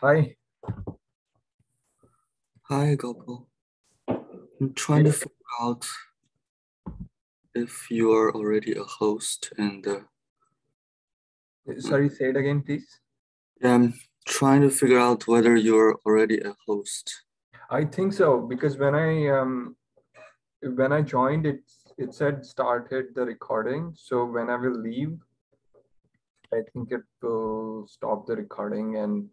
Hi. Hi, Gopal. I'm trying to figure out if you are already a host and uh, Sorry, say it again, please. yeah, I'm trying to figure out whether you're already a host. I think so because when I um when I joined it it said started the recording. So when I will leave, I think it will stop the recording and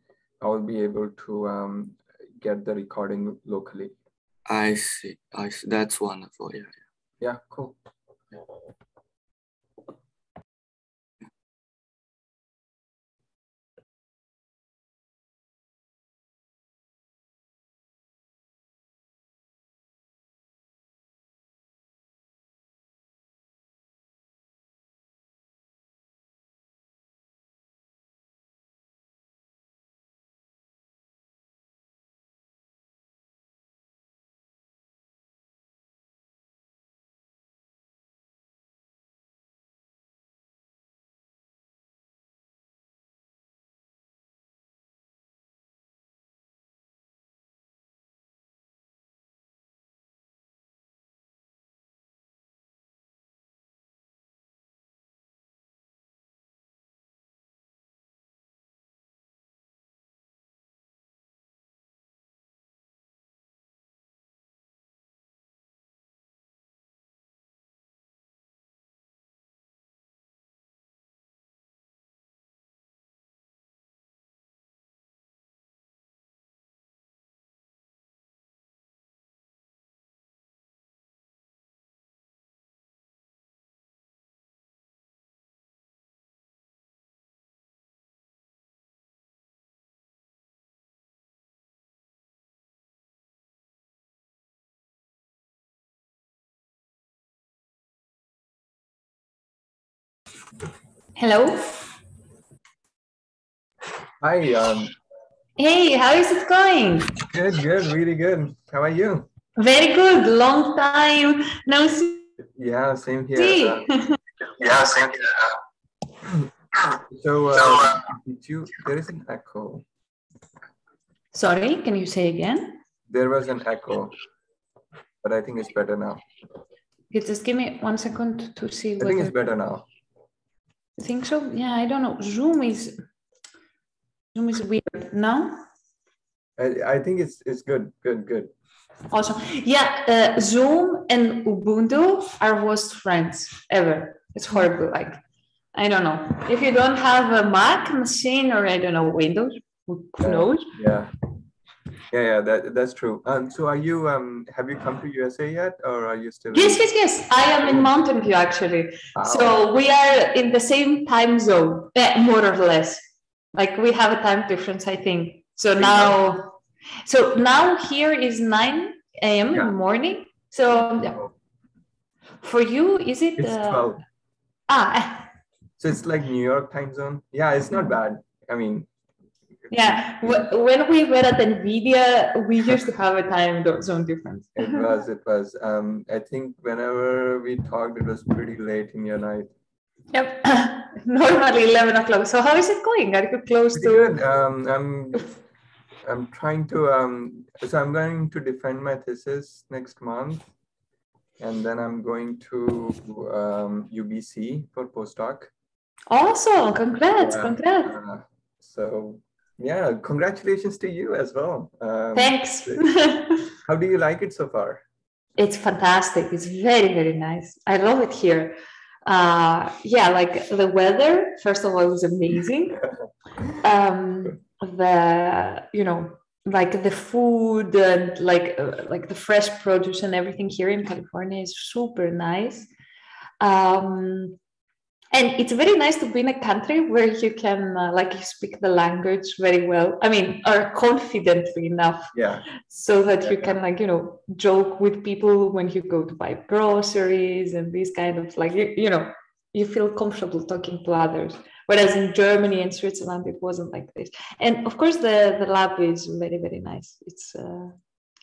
I will be able to um get the recording locally. I see. I see. That's wonderful. Yeah. Yeah, cool. Hello. Hi, um Hey, how is it going? good, good, really good. How are you? Very good. Long time no see. Yeah, same here. Uh, Yeah. Same here. so uh, did you there is an echo. Sorry, can you say again? There was an echo, but I think it's better now. You just give me one second to see I think it's better now. You think so. Yeah, I don't know. Zoom is Zoom is weird. No? I, I think it's it's good, good, good. Awesome. Yeah, uh, Zoom and Ubuntu are worst friends ever. It's horrible. Like, I don't know. If you don't have a Mac machine or I don't know Windows, who knows? Yeah. Yeah, yeah, that that's true. Um, so are you um have you come to USA yet or are you still Yes, yes, yes. I am in Mountain View actually. Wow. So we are in the same time zone, eh, more or less. Like we have a time difference, I think. So now, so now here is 9 a.m. in Yeah. the morning. So yeah. for you, is it? it's uh, 12. ah, So it's like New York time zone. Yeah, it's not bad. I mean yeah. When we were at NVIDIA, we used to have a time zone difference. it was it was. Um I think whenever we talked it was pretty late in your night. Yep. Normally 11 o'clock. So how is it going? Are you close Pretty to? good. Um I'm I'm trying to um so I'm going to defend my thesis next month and then I'm going to um UBC for postdoc. Awesome. Congrats. Yeah. Congrats. Uh, so yeah, congratulations to you as well. Um, Thanks. How do you like it so far? it's fantastic. It's very, very nice. I love it here. Uh, yeah, like the weather, first of all, was amazing. Um, the, you know, like the food and like uh, like the fresh produce and everything here in California is super nice. Um, and it's very nice to be in a country where you can uh, like you speak the language very well. I mean, are confidently enough Yeah, so that you can like you know joke with people when you go to buy groceries and these kind of like you, you know you feel comfortable talking to others. Whereas in germany and switzerland it wasn't like this. And of course the the lab is very very nice. It's uh,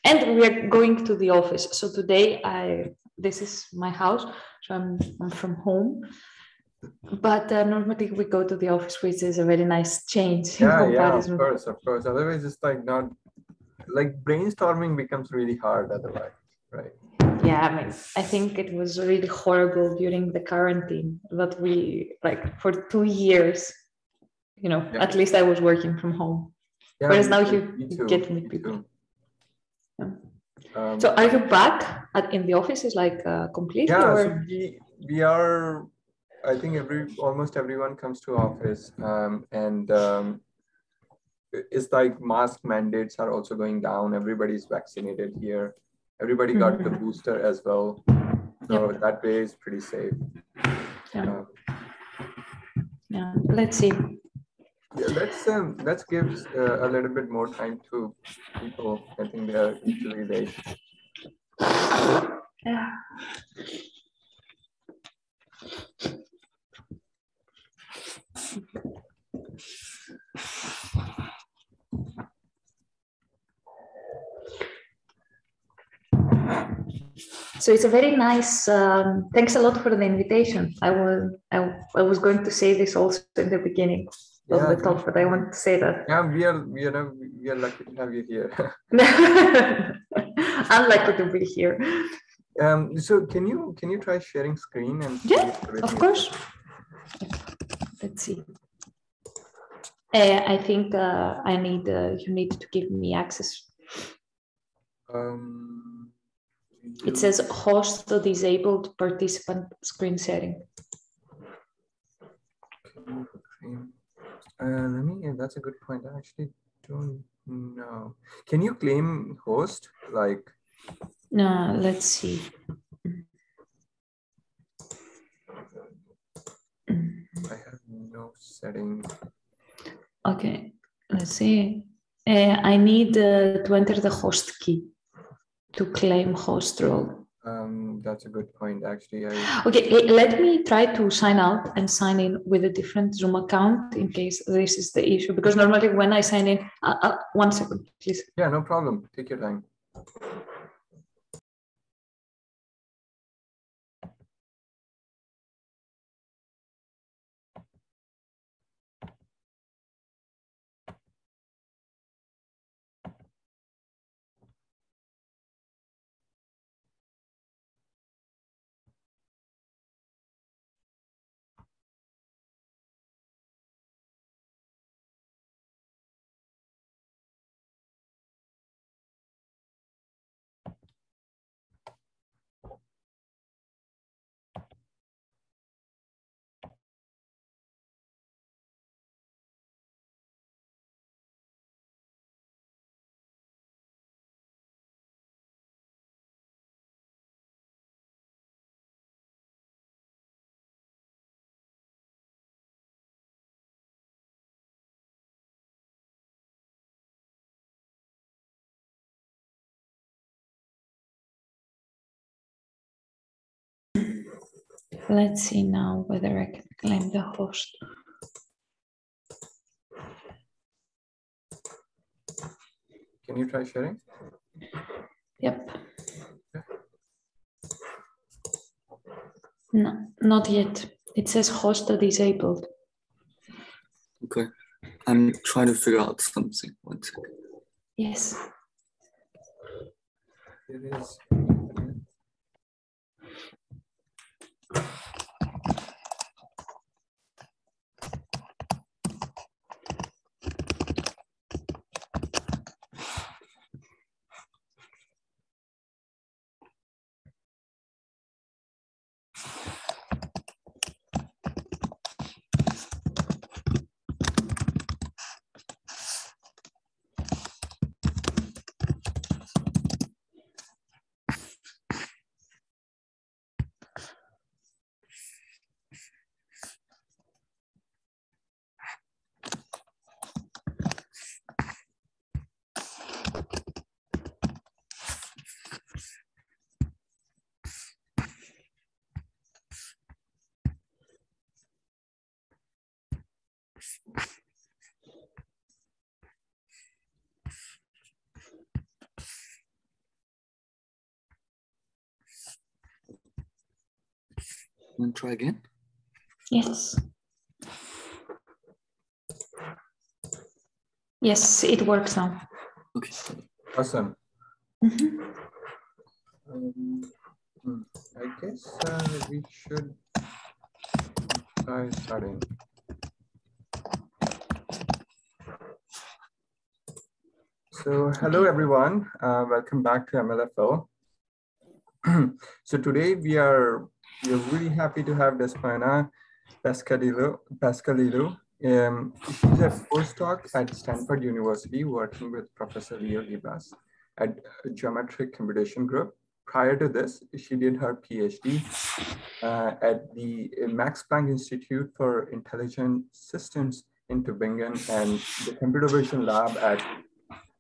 and we are going to the office. So today i this is my house. So i'm, I'm from home but uh, normally we go to the office, which is a very nice change in Yeah, yeah, of course, of course. Otherwise, it's like not like brainstorming becomes really hard otherwise, right? Yeah, I mean, I think it was really horrible during the quarantine that we like for two years. You know, Yeah. at least I was working from home. Yeah, Whereas now too, you- too, get to meet people. Yeah. Um, So, are you back at, in the office? Is like uh, completely, yeah, or so we we are. I think every almost everyone comes to office, um, and um, it's like mask mandates are also going down. Everybody's vaccinated here. Everybody got the Mhm. booster as well, so that way is pretty safe. Yeah. Uh, yeah. Let's see. Yeah, let's um, let's give uh, a little bit more time to people. I think they are usually late. Yeah. So it's a very nice. Um, thanks a lot for the invitation. I was I, I was going to say this also in the beginning of Yeah, the talk, but I want to say that. yeah, we are we are we are lucky to have you here. I'm lucky to be here. um, so can you can you try sharing screen and Yeah, Of course. Let's see. Uh, I think uh, I need uh, you need to give me access. Um, It says host the disabled participant screen sharing. Uh, let me. That's a good point. I actually don't know. Can you claim host? Like, No, let's see. I have no setting. Okay, let's see. Uh, I need uh, to enter the host key to claim host role. Um, that's a good point. Actually, I Okay, let me try to sign out and sign in with a different Zoom account in case this is the issue. Because normally when I sign in, uh, uh, one second, please. yeah, no problem. Take your time. Let's see now whether I can claim the host. Can you try sharing? Yep. No, not yet. It says host disabled. Okay. I'm trying to figure out something. One second. Yes. It is. Want to try again? Yes. Yes, it works now. Okay. Awesome. Um, hmm, I guess uh, we should try starting. So hello everyone, uh, welcome back to MLFL. so today we are we are really happy to have Despoina Paschalidou. Paschalidou. Um, she's a postdoc at Stanford University working with Professor Leo Guibas at Geometric Computation Group. Prior to this, she did her PhD uh, at the Max Planck Institute for Intelligent Systems in Tübingen and the Computer Vision Lab at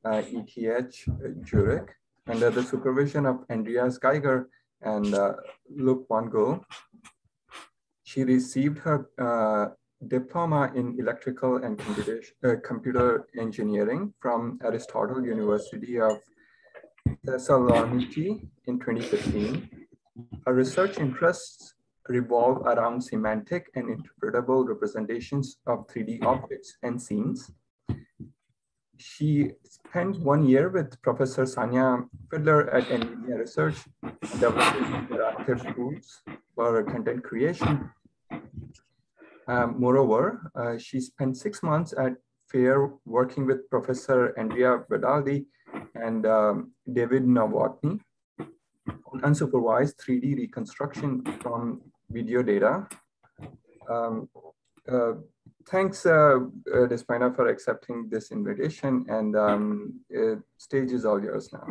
uh, ETH Zurich under the supervision of Andreas Geiger and uh, Luc Van Gool. She received her uh, diploma in electrical and uh, computer engineering from Aristotle University of Thessaloniki in 2015. Her research interests revolve around semantic and interpretable representations of 3D objects and scenes. She spent one year with Professor Sanja Fidler at NVIDIA Research, developing interactive tools for content creation. Um, moreover, uh, she spent six months at FAIR working with Professor Andrea Vedaldi and um, David Novotny on unsupervised 3D reconstruction from video data. Um, uh, thanks, uh, uh, Despoina, for accepting this invitation and um, uh, stage is all yours now.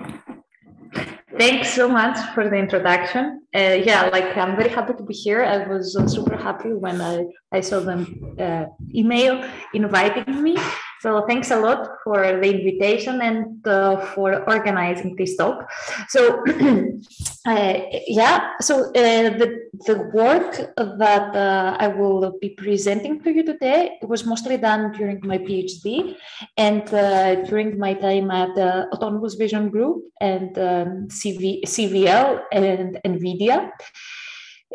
Thanks so much for the introduction. Uh, yeah, like I'm very happy to be here. I was uh, super happy when I, I saw them uh, email inviting me. So thanks a lot for the invitation and uh, for organizing this talk. So uh, yeah, so uh, the, the work that uh, I will be presenting to you today was mostly done during my PhD and uh, during my time at the Autonomous Vision Group and um, CV, CVL and NVIDIA.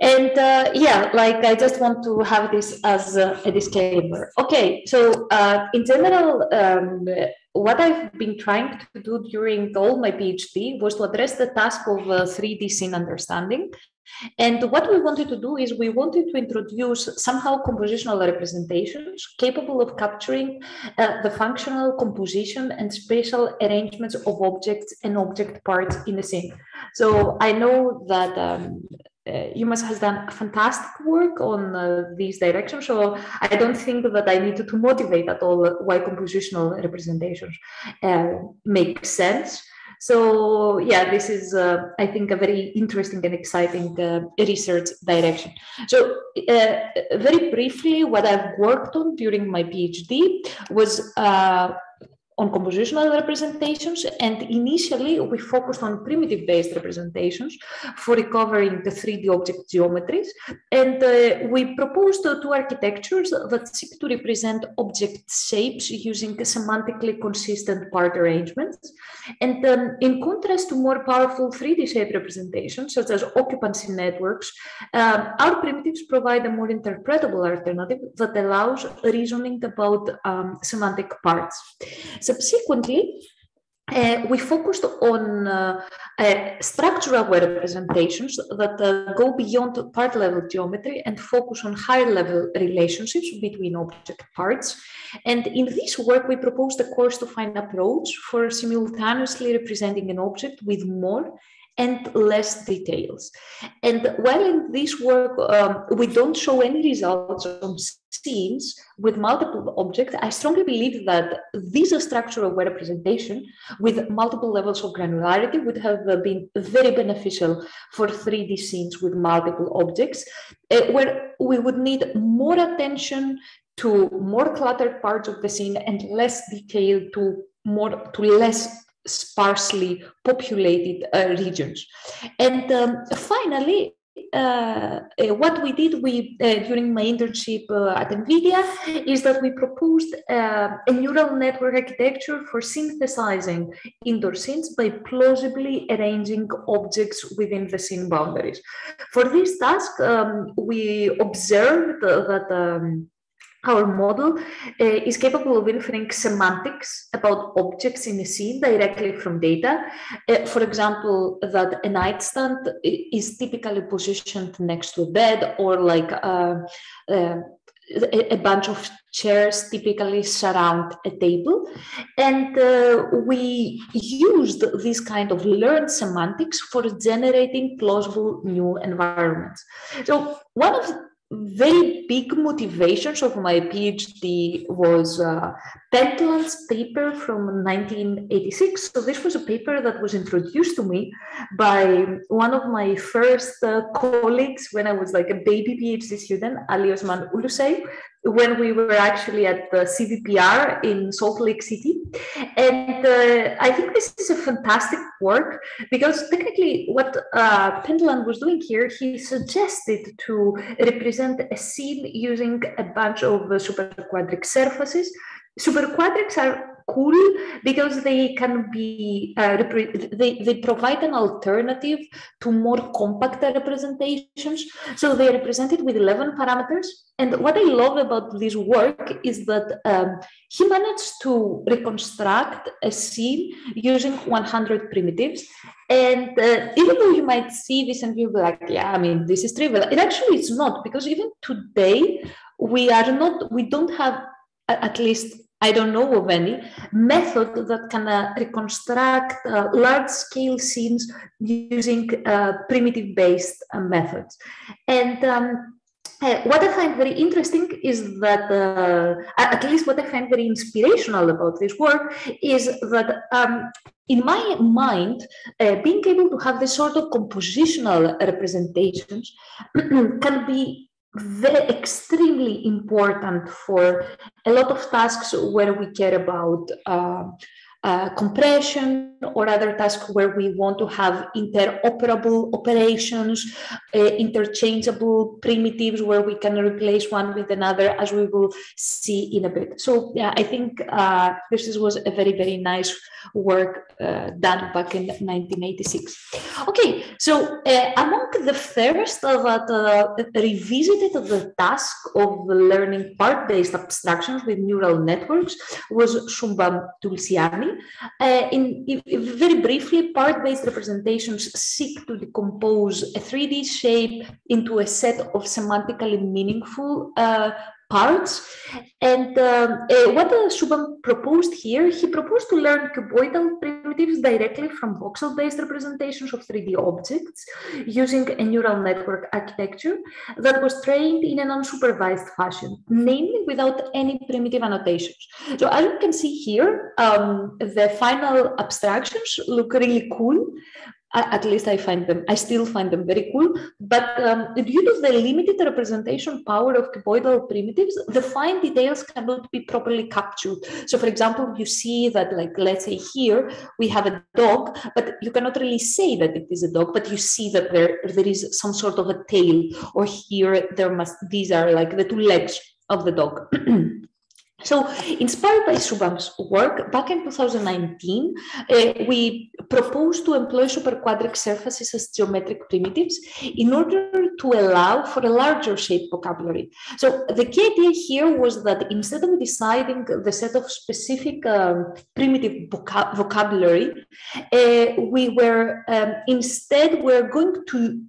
And uh, yeah, like I just want to have this as a, a disclaimer. Okay, so uh, in general, um, what I've been trying to do during all my PhD was to address the task of uh, 3D scene understanding. And what we wanted to do is we wanted to introduce somehow compositional representations capable of capturing uh, the functional composition and spatial arrangements of objects and object parts in the scene. So I know that um, uh, has done fantastic work on uh, these directions. So I don't think that I need to, to motivate at all why compositional representations uh, make sense. So yeah, this is, uh, I think, a very interesting and exciting uh, research direction. So uh, very briefly, what I've worked on during my PhD was on compositional representations. And initially, we focused on primitive based representations for recovering the 3D object geometries. And uh, we proposed two architectures that seek to represent object shapes using semantically consistent part arrangements. And um, in contrast to more powerful 3D shape representations, such as occupancy networks, um, our primitives provide a more interpretable alternative that allows reasoning about um, semantic parts. Subsequently, uh, we focused on uh, uh, structural representations that uh, go beyond part level geometry and focus on higher level relationships between object parts. And in this work, we proposed a coarse to fine approach for simultaneously representing an object with more and less details. And while in this work, um, we don't show any results on scenes with multiple objects, I strongly believe that this structural representation with multiple levels of granularity would have been very beneficial for 3D scenes with multiple objects, uh, where we would need more attention to more cluttered parts of the scene and less detail to more to less sparsely populated uh, regions. And um, finally, uh, uh, what we did we uh, during my internship uh, at NVIDIA is that we proposed uh, a neural network architecture for synthesizing indoor scenes by plausibly arranging objects within the scene boundaries. For this task, um, we observed that um, our model uh, is capable of inferring semantics about objects in a scene directly from data. Uh, for example, that a nightstand is typically positioned next to a bed or like uh, uh a, bunch of chairs typically surround a table. And uh, we used this kind of learned semantics for generating plausible new environments. So one of very big motivations of my PhD was uh, Pentland's paper from 1986. So this was a paper that was introduced to me by one of my first uh, colleagues when I was like a baby PhD student, Ali Osman Ulusoy, when we were actually at the CVPR in Salt Lake City. And uh, I think this is a fantastic work because technically what uh, was doing here, he suggested to represent a scene using a bunch of uh, superquadric surfaces. Superquadrics are cool because they can be uh, they, they provide an alternative to more compact representations. So they are represented with 11 parameters. And what i love about this work is that um, he managed to reconstruct a scene using 100 primitives. And uh, even though you might see this and you'll be like yeah i mean this is trivial it actually is not because even today we are not we don't have at least I don't know of any method that can uh, reconstruct uh, large scale scenes using uh, primitive based uh, methods. And um, uh, what I find very interesting is that, uh, at least what I find very inspirational about this work, is that um, in my mind, being able to have this sort of compositional representations can be very extremely important for a lot of tasks where we care about uh, uh, compression or other tasks where we want to have interoperable operations, uh, interchangeable primitives where we can replace one with another, as we will see in a bit. So yeah, I think uh, this was a very, very nice work uh, done back in 1986. Okay, so uh, among the first that revisited the task of learning part-based abstractions with neural networks was Shubham Tulsiani. Uh, in, in, very briefly, part-based representations seek to decompose a 3D shape into a set of semantically meaningful uh, parts. And um, uh, what uh, Shubham proposed here, he proposed to learn cuboidal primitives directly from voxel-based representations of 3D objects using a neural network architecture that was trained in an unsupervised fashion, namely without any primitive annotations. So as you can see here, um, the final abstractions look really cool, at least I find them, I still find them very cool. But um, due to the limited representation power of cuboidal primitives, the fine details cannot be properly captured. So for example, you see that like, let's say here, we have a dog, but you cannot really say that it is a dog, but you see that there, there is some sort of a tail, or here there must, these are like the two legs of the dog. So, inspired by Shubham's work, back in 2019, uh, we proposed to employ superquadric surfaces as geometric primitives in order to allow for a larger shape vocabulary. So, the key idea here was that instead of deciding the set of specific um, primitive voca vocabulary, uh, we were um, instead we're going to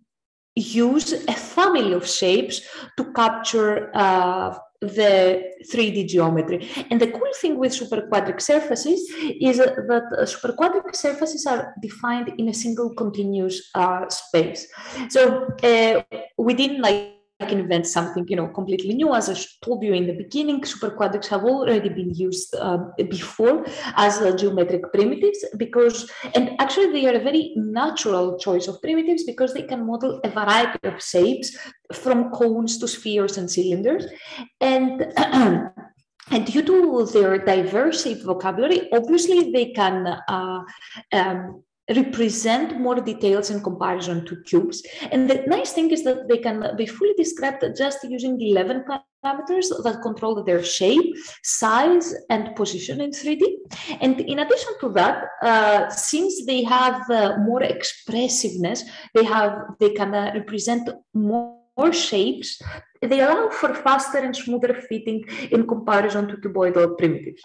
use a family of shapes to capture uh, the 3D geometry. And the cool thing with superquadric surfaces is that superquadric surfaces are defined in a single continuous uh, space. So uh, within like can invent something you know completely new. As i told you in the beginning superquadrics have already been used uh, before as uh, geometric primitives because and actually they are a very natural choice of primitives because they can model a variety of shapes from cones to spheres and cylinders. And And due to their diverse vocabulary, obviously they can uh, um, represent more details in comparison to cubes. And the nice thing is that they can be fully described just using 11 parameters that control their shape, size, and position in 3D. And in addition to that, uh, since they have uh, more expressiveness, they have they can uh, represent more more shapes, they allow for faster and smoother fitting in comparison to cuboidal primitives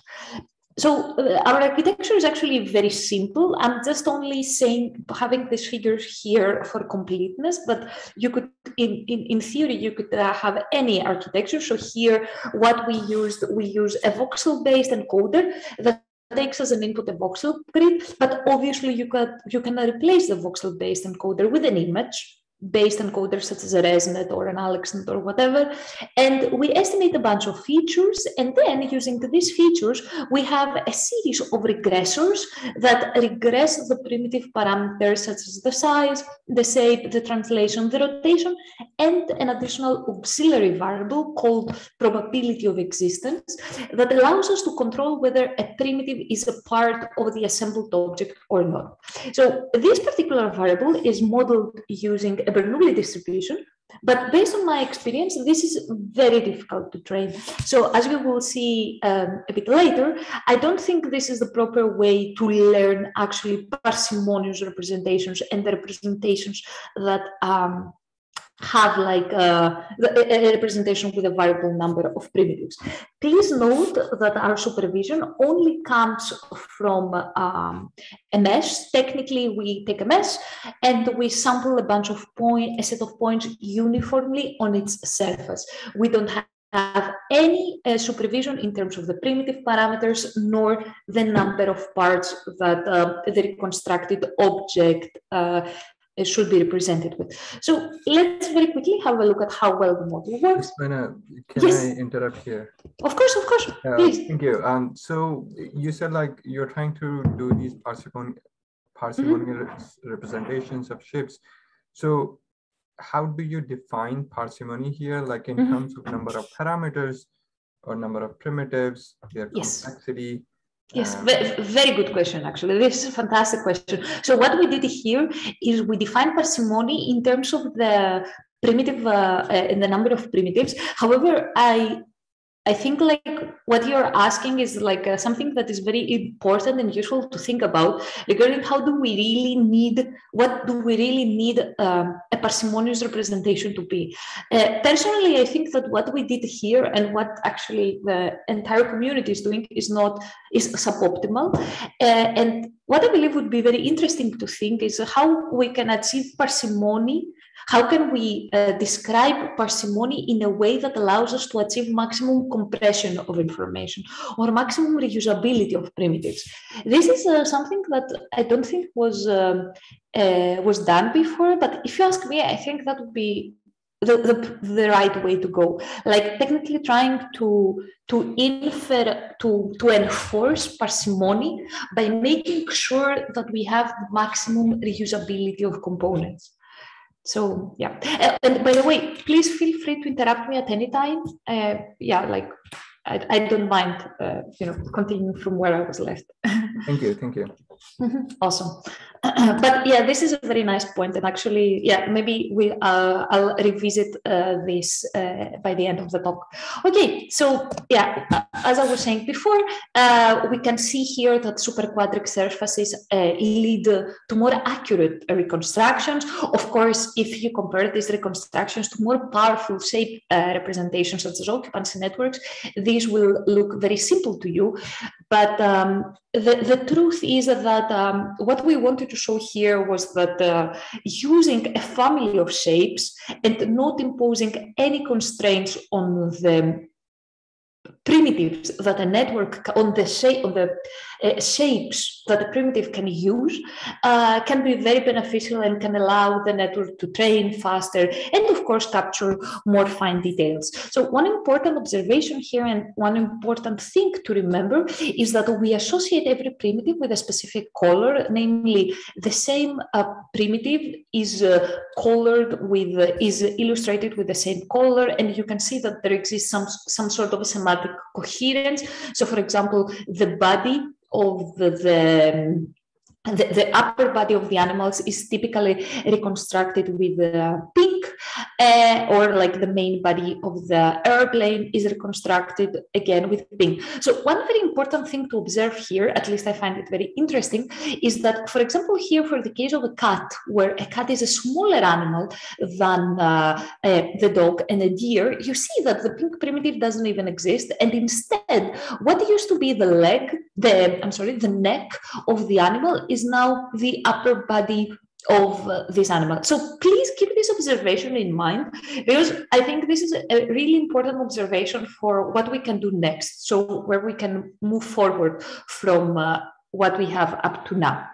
so uh, our architecture is actually very simple. I'm just only saying having these figures here for completeness, but you could, in, in, in theory, you could uh, have any architecture. So here, what we used, we use a voxel-based encoder that takes as an input a voxel grid, but obviously you can you can replace the voxel-based encoder with an image based encoders such as a ResNet or an AlexNet or whatever. And we estimate a bunch of features. And then using these features, we have a series of regressors that regress the primitive parameters such as the size, the shape, the translation, the rotation, and an additional auxiliary variable called probability of existence that allows us to control whether a primitive is a part of the assembled object or not. So this particular variable is modeled using a Bernoulli distribution. But based on my experience, this is very difficult to train. So as we will see um, a bit later, I don't think this is the proper way to learn actually parsimonious representations and the representations that um, have like a, a, representation with a variable number of primitives. Please note that our supervision only comes from um, a mesh. Technically, we take a mesh and we sample a bunch of point, a set of points uniformly on its surface. We don't have any uh, supervision in terms of the primitive parameters nor the number of parts that uh, the reconstructed object uh, should be represented with. So let's very quickly have a look at how well the model works. Svena, can yes. I interrupt here? Of course, of course. Uh, Please. Thank you. Um, so you said like you're trying to do these parsimony, parsimonial mm -hmm. representations of shapes. So how do you define parsimony here? Like in mm -hmm. terms of number of parameters or number of primitives, their yes. complexity? Yes, very good question, actually. This is a fantastic question. So what we did here is we defined parsimony in terms of the primitive uh, uh, in the number of primitives. However, I I think like what you're asking is like uh, something that is very important and useful to think about regarding how do we really need, what do we really need um, a parsimonious representation to be. Uh, personally, I think that what we did here and what actually the entire community is doing is not, is suboptimal. Uh, and what I believe would be very interesting to think is how we can achieve parsimony how can we uh, describe parsimony in a way that allows us to achieve maximum compression of information or maximum reusability of primitives? This is uh, something that I don't think was um, uh, was done before, but if you ask me, I think that would be the, the, the, right way to go like technically trying to to infer to to enforce parsimony by making sure that we have maximum reusability of components so yeah. Uh, and by the way please feel free to interrupt me at any time. Uh, yeah like I, I don't mind uh, you know continuing from where i was left thank you thank you mm-hmm. awesome but yeah, this is a very nice point. and actually, yeah, maybe we uh, I'll revisit uh, this uh, by the end of the talk. Okay, so yeah, as I was saying before, uh, we can see here that superquadric surfaces uh, lead to more accurate reconstructions. Of course, if you compare these reconstructions to more powerful shape uh, representations such as occupancy networks, these will look very simple to you. But um, the, the truth is that um, what we wanted to show here was that uh, using a family of shapes and not imposing any constraints on the primitives that a network on the shape on the uh, shapes that a primitive can use uh, can be very beneficial and can allow the network to train faster and of course capture more fine details. So one important observation here and one important thing to remember is that we associate every primitive with a specific color, namely the same uh, primitive is uh, colored with, is illustrated with the same color and you can see that there exists some, some sort of a semantic coherence. So for example, the body of the, the the, the, upper body of the animals is typically reconstructed with uh, pink, uh, or like the main body of the airplane is reconstructed again with pink. So, one very important thing to observe here, at least I find it very interesting, is that, for example, here for the case of a cat, where a cat is a smaller animal than uh, uh the dog and a deer, you see that the pink primitive doesn't even exist. And instead, what used to be the leg, the I'm sorry, the neck of the animal is now the upper body of uh, this animal. So please keep this observation in mind because I think this is a really important observation for what we can do next. So where we can move forward from uh, what we have up to now.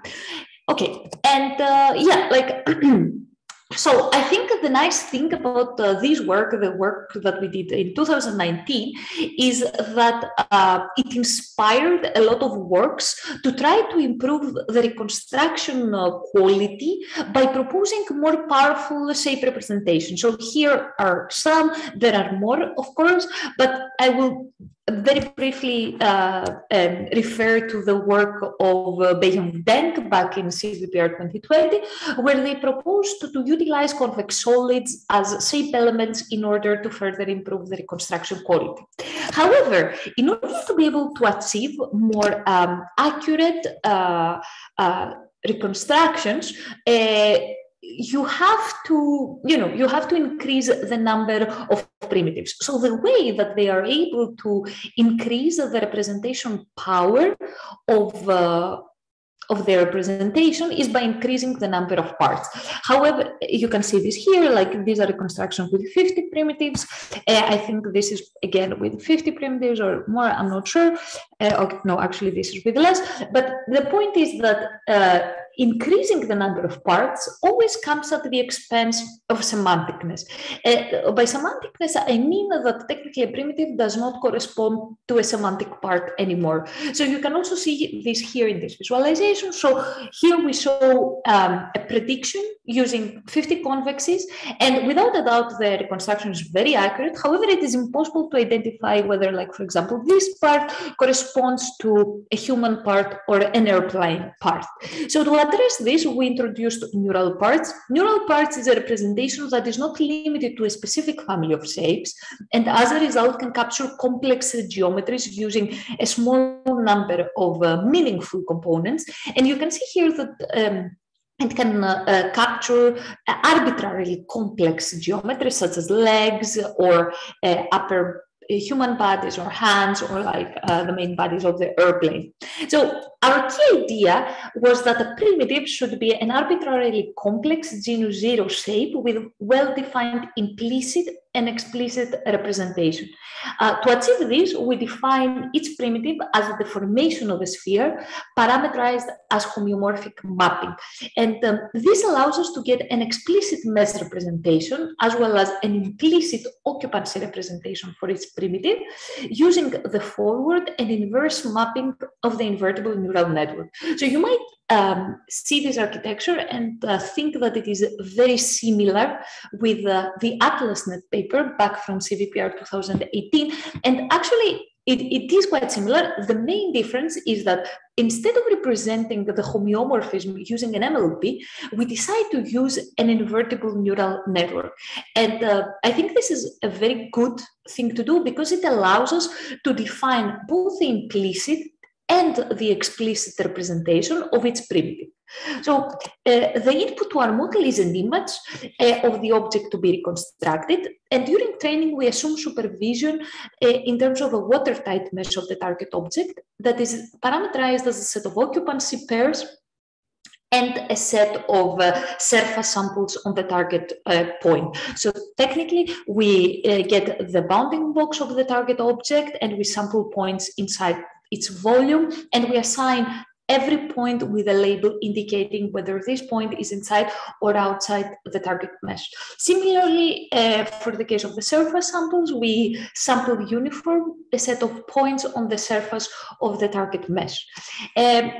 Okay, and uh, yeah, like so I think the nice thing about uh, this work, the work that we did in 2019, is that uh, it inspired a lot of works to try to improve the reconstruction uh, quality by proposing more powerful shape representation. So here are some, there are more, of course, but I will very briefly uh, um, refer to the work of uh, Boyang Deng back in CVPR 2020, where they proposed to, to, utilize convex solids as shape elements in order to further improve the reconstruction quality. However, in order to be able to achieve more um, accurate uh, uh reconstructions, uh, you have to you know you have to increase the number of primitives so the way that they are able to increase the representation power of uh, of their representation is by increasing the number of parts. However, you can see this here, like these are reconstructions with 50 primitives. Uh, I think this is again with 50 primitives or more, I'm not sure. Uh, okay, no, actually this is with less. But the point is that uh, increasing the number of parts always comes at the expense of semanticness. Uh, by semanticness, I mean that technically a primitive does not correspond to a semantic part anymore. So you can also see this here in this visualization. So here we show um, a prediction using 50 convexes, and without a doubt, the reconstruction is very accurate. However, it is impossible to identify whether, like, for example, this part corresponds to a human part or an airplane part. So to address this, we introduced neural parts. Neural parts is a representation that is not limited to a specific family of shapes, and as a result can capture complex geometries using a small number of uh, meaningful components. And you can see here that um, it can uh, uh, capture uh, arbitrarily complex geometries such as legs or uh, upper human bodies or hands or like uh, the main bodies of the airplane. So our key idea was that a primitive should be an arbitrarily complex genus zero shape with well-defined implicit and explicit representation. Uh, to achieve this, we define each primitive as the formation of a sphere, parameterized as homeomorphic mapping. And um, this allows us to get an explicit mesh representation as well as an implicit occupancy representation for each primitive using the forward and inverse mapping of the invertible neural network. So you might um, see this architecture and uh, think that it is very similar with uh, the AtlasNet paper back from CVPR 2018. And actually, it, it is quite similar. The main difference is that instead of representing the homeomorphism using an MLP, we decide to use an invertible neural network. And uh, I think this is a very good thing to do because it allows us to define both the implicit and the explicit representation of its primitive. So uh, the input to our model is an image uh, of the object to be reconstructed. And during training, we assume supervision uh, in terms of a watertight mesh of the target object that is parameterized as a set of occupancy pairs and a set of uh, surface samples on the target uh, point. So technically, we uh, get the bounding box of the target object and we sample points inside its volume, and we assign every point with a label indicating whether this point is inside or outside the target mesh. Similarly, uh, for the case of the surface samples, we sample uniform a set of points on the surface of the target mesh. Um,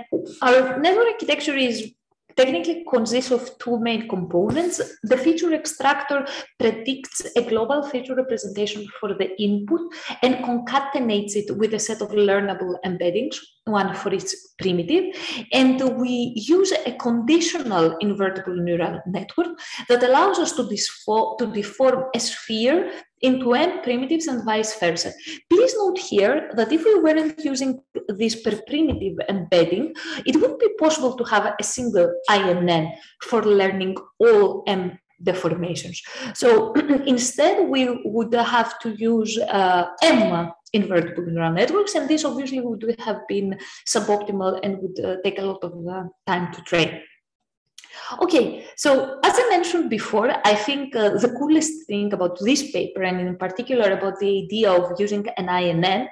our network architecture is technically consists of two main components. The feature extractor predicts a global feature representation for the input and concatenates it with a set of learnable embeddings, one for each primitive. And we use a conditional invertible neural network that allows us to, to deform a sphere into n primitives and vice versa. Please note here that if we weren't using this per primitive embedding, it wouldn't be possible to have a single INN for learning all m deformations. So instead, we would have to use uh, M invertible neural networks, and this obviously would have been suboptimal and would uh, take a lot of uh, time to train. Okay, so as I mentioned before, I think uh, the coolest thing about this paper, and in particular about the idea of using an INN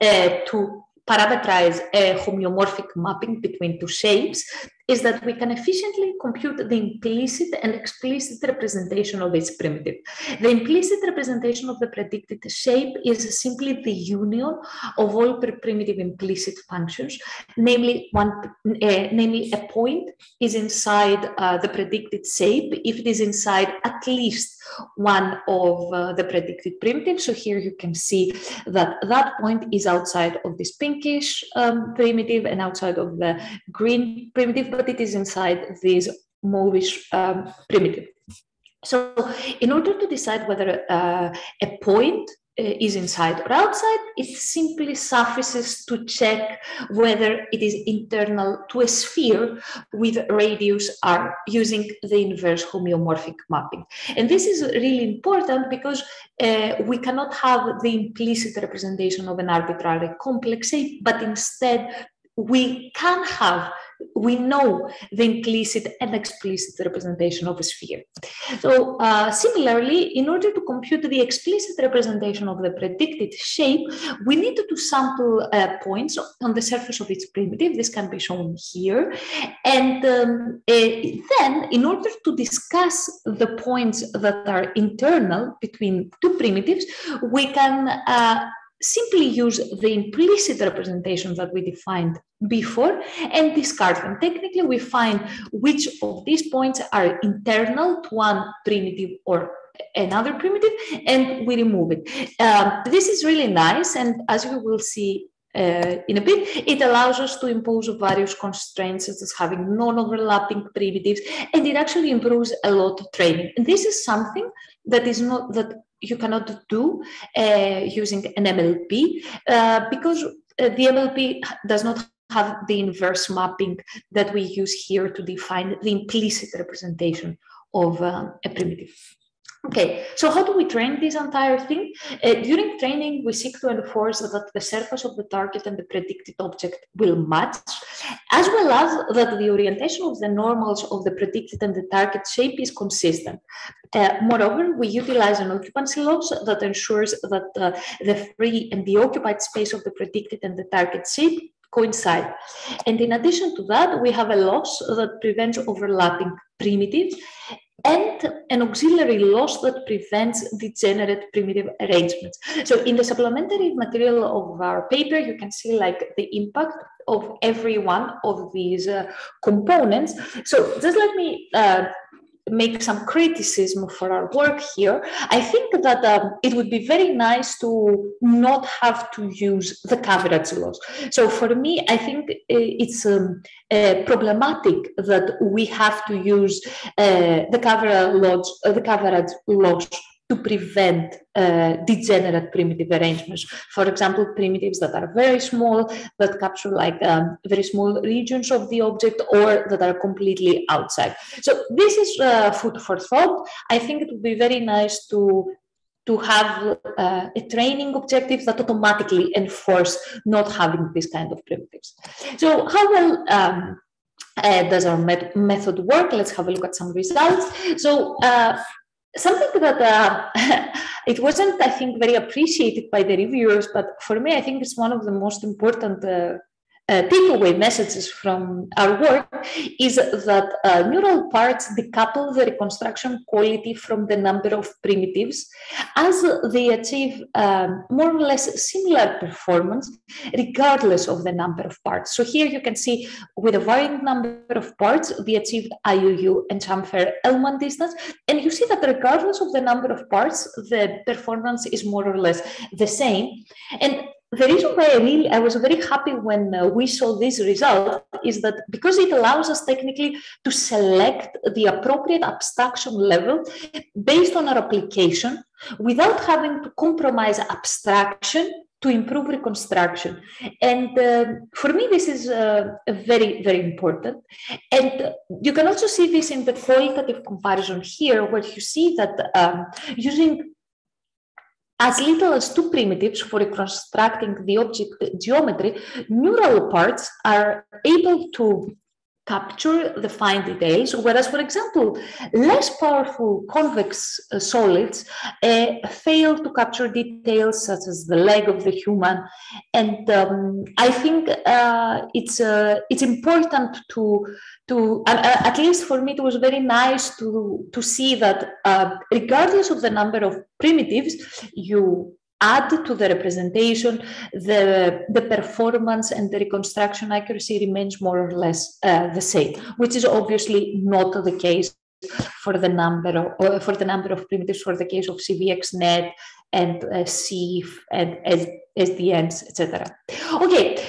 uh, to parameterize a homeomorphic mapping between two shapes is that we can efficiently compute the implicit and explicit representation of each primitive. The implicit representation of the predicted shape is simply the union of all primitive implicit functions, namely one, uh, namely a point is inside uh, the predicted shape if it is inside at least one of uh, the predicted primitives. So here you can see that that point is outside of this pinkish um, primitive and outside of the green primitive but it is inside this mauvish um, primitive. So in order to decide whether uh, a point is inside or outside, it simply suffices to check whether it is internal to a sphere with radius r using the inverse homeomorphic mapping. And this is really important because uh, we cannot have the implicit representation of an arbitrary complex shape, but instead we can have we know the implicit and explicit representation of a sphere. So uh, similarly, in order to compute the explicit representation of the predicted shape, we need to sample uh, points on the surface of its primitive. This can be shown here. And um, uh, then, in order to discuss the points that are internal between two primitives, we can uh, simply use the implicit representations that we defined before and discard them. Technically, we find which of these points are internal to one primitive or another primitive, and we remove it. Um, this is really nice, and as we will see uh, in a bit, it allows us to impose various constraints such as having non-overlapping primitives, and it actually improves a lot of training. And this is something that is not that you cannot do uh, using an MLP uh, because uh, the MLP does not have the inverse mapping that we use here to define the implicit representation of a primitive. Okay, so how do we train this entire thing? Uh, during training, we seek to enforce that the surface of the target and the predicted object will match, as well as that the orientation of the normals of the predicted and the target shape is consistent. Uh, moreover, we utilize an occupancy loss that ensures that uh, the free and the occupied space of the predicted and the target shape coincide. And in addition to that, we have a loss that prevents overlapping primitives and an auxiliary loss that prevents degenerate primitive arrangements. So in the supplementary material of our paper, you can see like the impact of every one of these uh, components. So just let me uh, make some criticism for our work here, I think that um, it would be very nice to not have to use the coverage loss. So for me, I think uh, it's um, uh, problematic that we have to use uh, the coverage loss, uh, the coverage loss to prevent uh, degenerate primitive arrangements. For example, primitives that are very small, that capture like um, very small regions of the object or that are completely outside. So this is uh, food for thought. I think it would be very nice to to have uh, a training objective that automatically enforce not having this kind of primitives. So how well um, uh, does our met method work? Let's have a look at some results. So uh, something that uh, it wasn't i think very appreciated by the reviewers but for me i think it's one of the most important uh, uh, takeaway messages from our work is that uh, neural parts decouple the reconstruction quality from the number of primitives as they achieve um, more or less similar performance regardless of the number of parts. So here you can see with a varying number of parts, we achieved IoU and Chamfer-L1 distance. And you see that regardless of the number of parts, the performance is more or less the same. And the reason why I really I was very happy when uh, we saw this result is that because it allows us technically to select the appropriate abstraction level based on our application without having to compromise abstraction to improve reconstruction. And uh, for me, this is uh, very, very important. And you can also see this in the qualitative comparison here, where you see that um, using as little as two primitives for reconstructing the object geometry, neural parts are able to capture the fine details, whereas, for example, less powerful convex uh, solids uh, fail to capture details such as the leg of the human. And um, I think uh, it's uh, it's important to to at least for me it was very nice to to see that uh, regardless of the number of primitives you add to the representation, the, the performance and the reconstruction accuracy remains more or less uh, the same, which is obviously not the case for the number of, uh, for the number of primitives for the case of CVXNet and uh, SIF and SDNs, etc. Okay,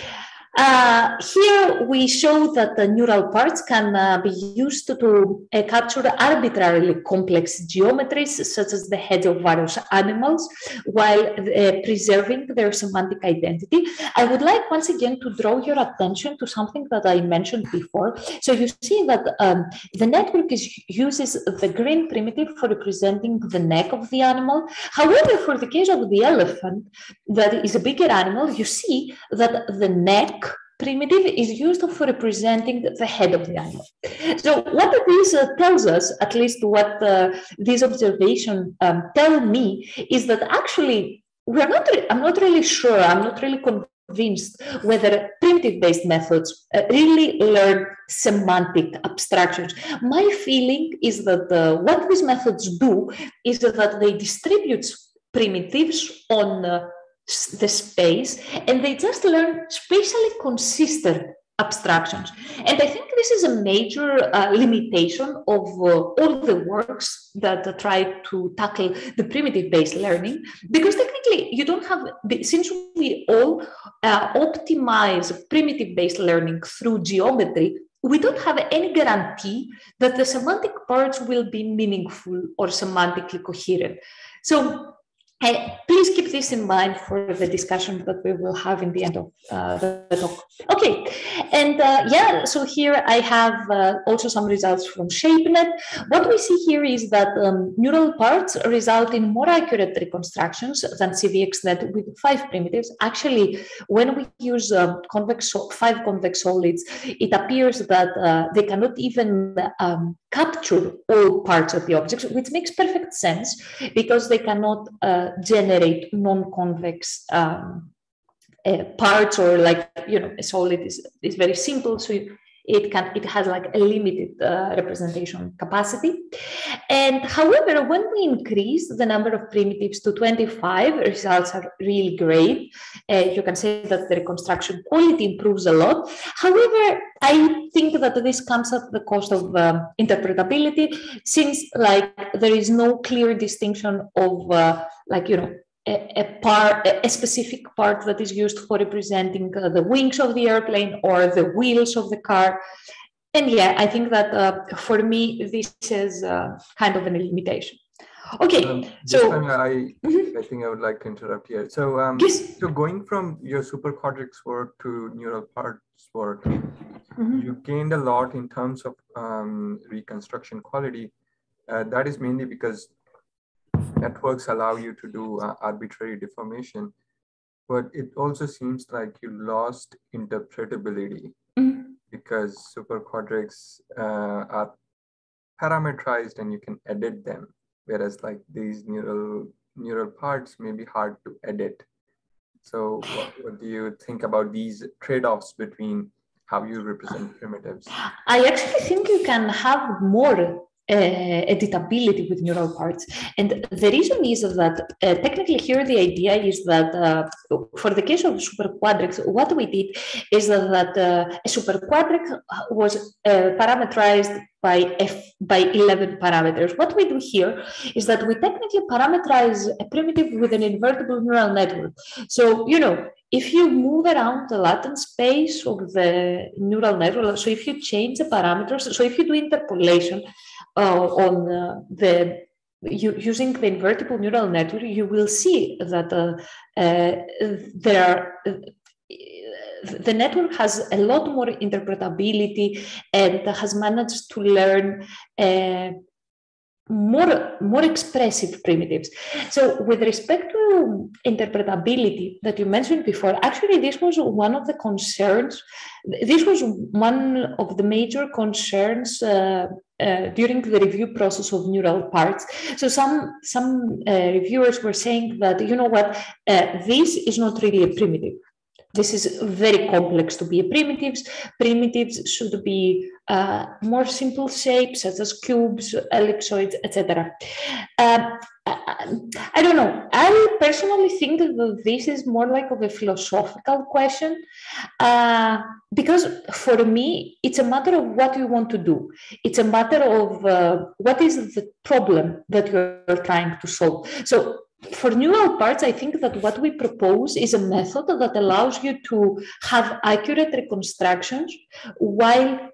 uh, here we show that the neural parts can uh, be used to, to uh, capture arbitrarily complex geometries, such as the heads of various animals, while uh, preserving their semantic identity. I would like once again to draw your attention to something that I mentioned before. So you see that um, the network is, uses the green primitive for representing the neck of the animal. However, for the case of the elephant, that is a bigger animal, you see that the neck primitive is used for representing the head of the animal. So what this uh, tells us, at least what uh, this observation um, tell me, is that actually we're not. I'm not really sure. I'm not really convinced whether primitive-based methods uh, really learn semantic abstractions. My feeling is that uh, what these methods do is that they distribute primitives on uh, the space and they just learn spatially consistent abstractions. And I think this is a major uh, limitation of uh, all the works that uh, try to tackle the primitive based learning, because technically you don't have, since we all uh, optimize primitive based learning through geometry, we don't have any guarantee that the semantic parts will be meaningful or semantically coherent. So Please keep this in mind for the discussion that we will have in the end of uh, the talk. Okay, and uh, yeah, so here I have uh, also some results from ShapeNet. What we see here is that um, neural parts result in more accurate reconstructions than CVXNet with five primitives. Actually, when we use um, convex five convex solids, it appears that uh, they cannot even um, capture all parts of the object, which makes perfect sense because they cannot uh, generate non-convex um, uh, parts or like, you know, a solid is, is very simple. So you, it can it has like a limited uh, representation capacity. And however when we increase the number of primitives to 25 results are really great. Uh, you can say that the reconstruction quality improves a lot. However i think that this comes at the cost of um, interpretability since like there is no clear distinction of uh, like you know a, a part, a specific part that is used for representing uh, the wings of the airplane or the wheels of the car. And yeah, I think that uh, for me, this is uh, kind of an limitation. Okay, um, so I, mm-hmm. I think I would like to interrupt here. So, um, yes. so going from your superquadrics work to neural parts work, mm-hmm. you gained a lot in terms of um, reconstruction quality. Uh, that is mainly because networks allow you to do uh, arbitrary deformation, but it also seems like you lost interpretability mm-hmm. because superquadrics uh, are parameterized and you can edit them, whereas like these neural neural parts may be hard to edit. So what, what do you think about these trade-offs between how you represent primitives? I actually think you can have more editability with neural parts. And the reason is that uh, technically here the idea is that uh, for the case of superquadrics, what we did is that uh, a superquadric was uh, parameterized by F by 11 parameters. What we do here is that we technically parameterize a primitive with an invertible neural network. So, you know, if you move around the latent space of the neural network, so if you change the parameters, so if you do interpolation, uh, on uh, the you, using the invertible neural network, you will see that uh, there are the network has a lot more interpretability and has managed to learn uh, more, more expressive primitives. So with respect to interpretability that you mentioned before, actually this was one of the concerns, this was one of the major concerns uh, uh, during the review process of neural parts. So some, some uh, reviewers were saying that, you know what, uh, this is not really a primitive. This is very complex to be a primitives. Primitives should be uh, more simple shapes such as cubes, ellipsoids, etc. Uh, I, I, don't know. I personally think that this is more like of a philosophical question uh, because for me, it's a matter of what you want to do. It's a matter of uh, what is the problem that you're trying to solve. So for neural parts, I think that what we propose is a method that allows you to have accurate reconstructions while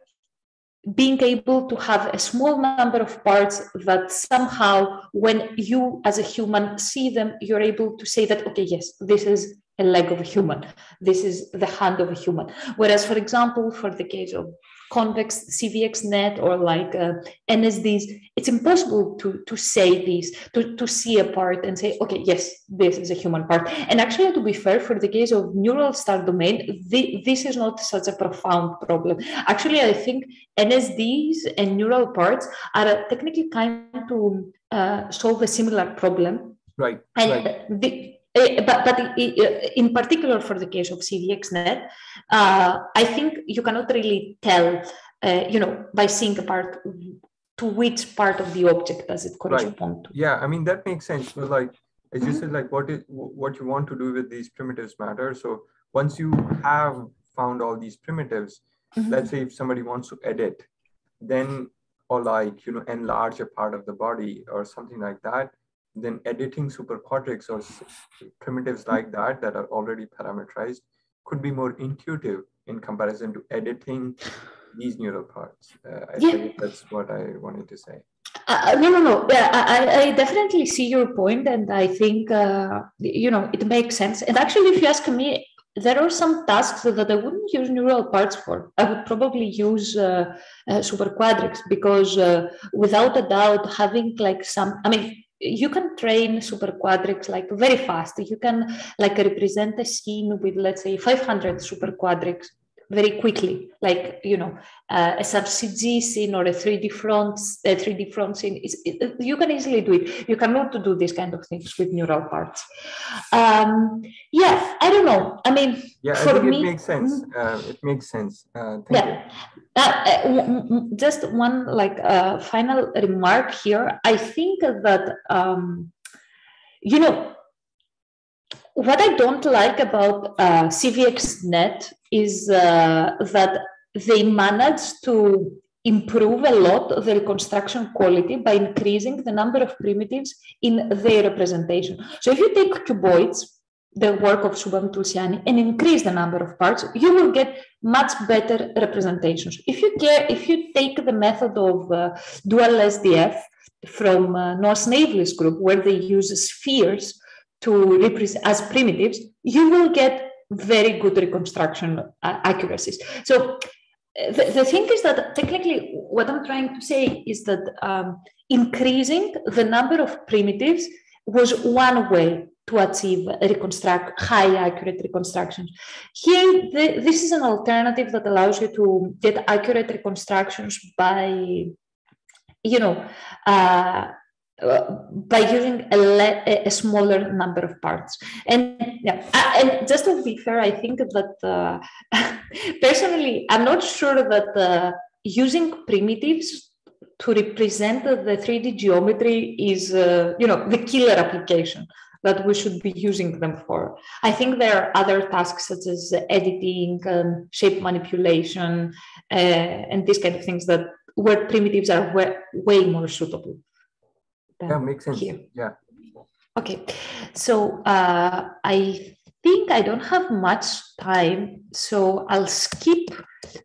being able to have a small number of parts that somehow, when you as a human see them, you're able to say that, okay, yes, this is a leg of a human, this is the hand of a human. Whereas, for example, for the case of convex CVXNet or like uh, NSDs, it's impossible to, to say this, to, to see a part and say, okay, yes, this is a human part. And actually, to be fair, for the case of neural star domain, the, this is not such a profound problem. Actually, I think NSDs and neural parts are technically kind to uh, solve a similar problem. Right. And right. The, but, but in particular for the case of CVXNet, uh, I think you cannot really tell, uh, you know, by seeing a part to which part of the object does it correspond right. to. Yeah, I mean that makes sense. But like as you mm-hmm. said, like what is what you want to do with these primitives matter. So once you have found all these primitives, mm-hmm. let's say if somebody wants to edit, then or like you know enlarge a part of the body or something like that then editing superquadrics or primitives like that that are already parameterized could be more intuitive in comparison to editing these neural parts. Uh, I yeah. think that's what I wanted to say. Uh, no, no, no. Yeah, I, I definitely see your point, and I think uh, you know it makes sense. And actually, if you ask me, there are some tasks that I wouldn't use neural parts for. I would probably use uh, uh, superquadrics because, uh, without a doubt, having like some, I mean, you can train super quadrics like very fast. You can like represent a scene with let's say 500 superquadrics very quickly, like you know uh, a SUNCG scene or a 3D front, a 3D front scene. Is, it, you can easily do it. You cannot do these kind of things with neural parts. Um, yeah, I don't know. I mean, yeah, for I think me, it makes sense. Mm-hmm. Uh, it makes sense. Uh, yeah. Uh, just one like uh, final remark here. I think that um, you know what I don't like about uh, CVXNet is uh, that they managed to improve a lot the reconstruction quality by increasing the number of primitives in their representation. So if you take cuboids, the work of Shubham Tulsiani, and increase the number of parts, you will get much better representations. If you care, if you take the method of uh, dual SDF from uh, Noah Snavely's group, where they use spheres to represent as primitives, you will get very good reconstruction uh, accuracies. So uh, the, the thing is that technically what I'm trying to say is that um, increasing the number of primitives was one way to achieve reconstruct high accurate reconstructions. Here, the, this is an alternative that allows you to get accurate reconstructions by, you know, uh, uh, by using a, le- a, smaller number of parts. And yeah, and just to be fair, I think that uh, personally, I'm not sure that uh, using primitives to represent the 3D geometry is, uh, you know, the killer application that we should be using them for. I think there are other tasks such as editing, um, shape manipulation, uh, and these kind of things that where primitives are way, way more suitable. Yeah, makes sense. Here. Yeah. Okay, so uh, I think I don't have much time, so I'll skip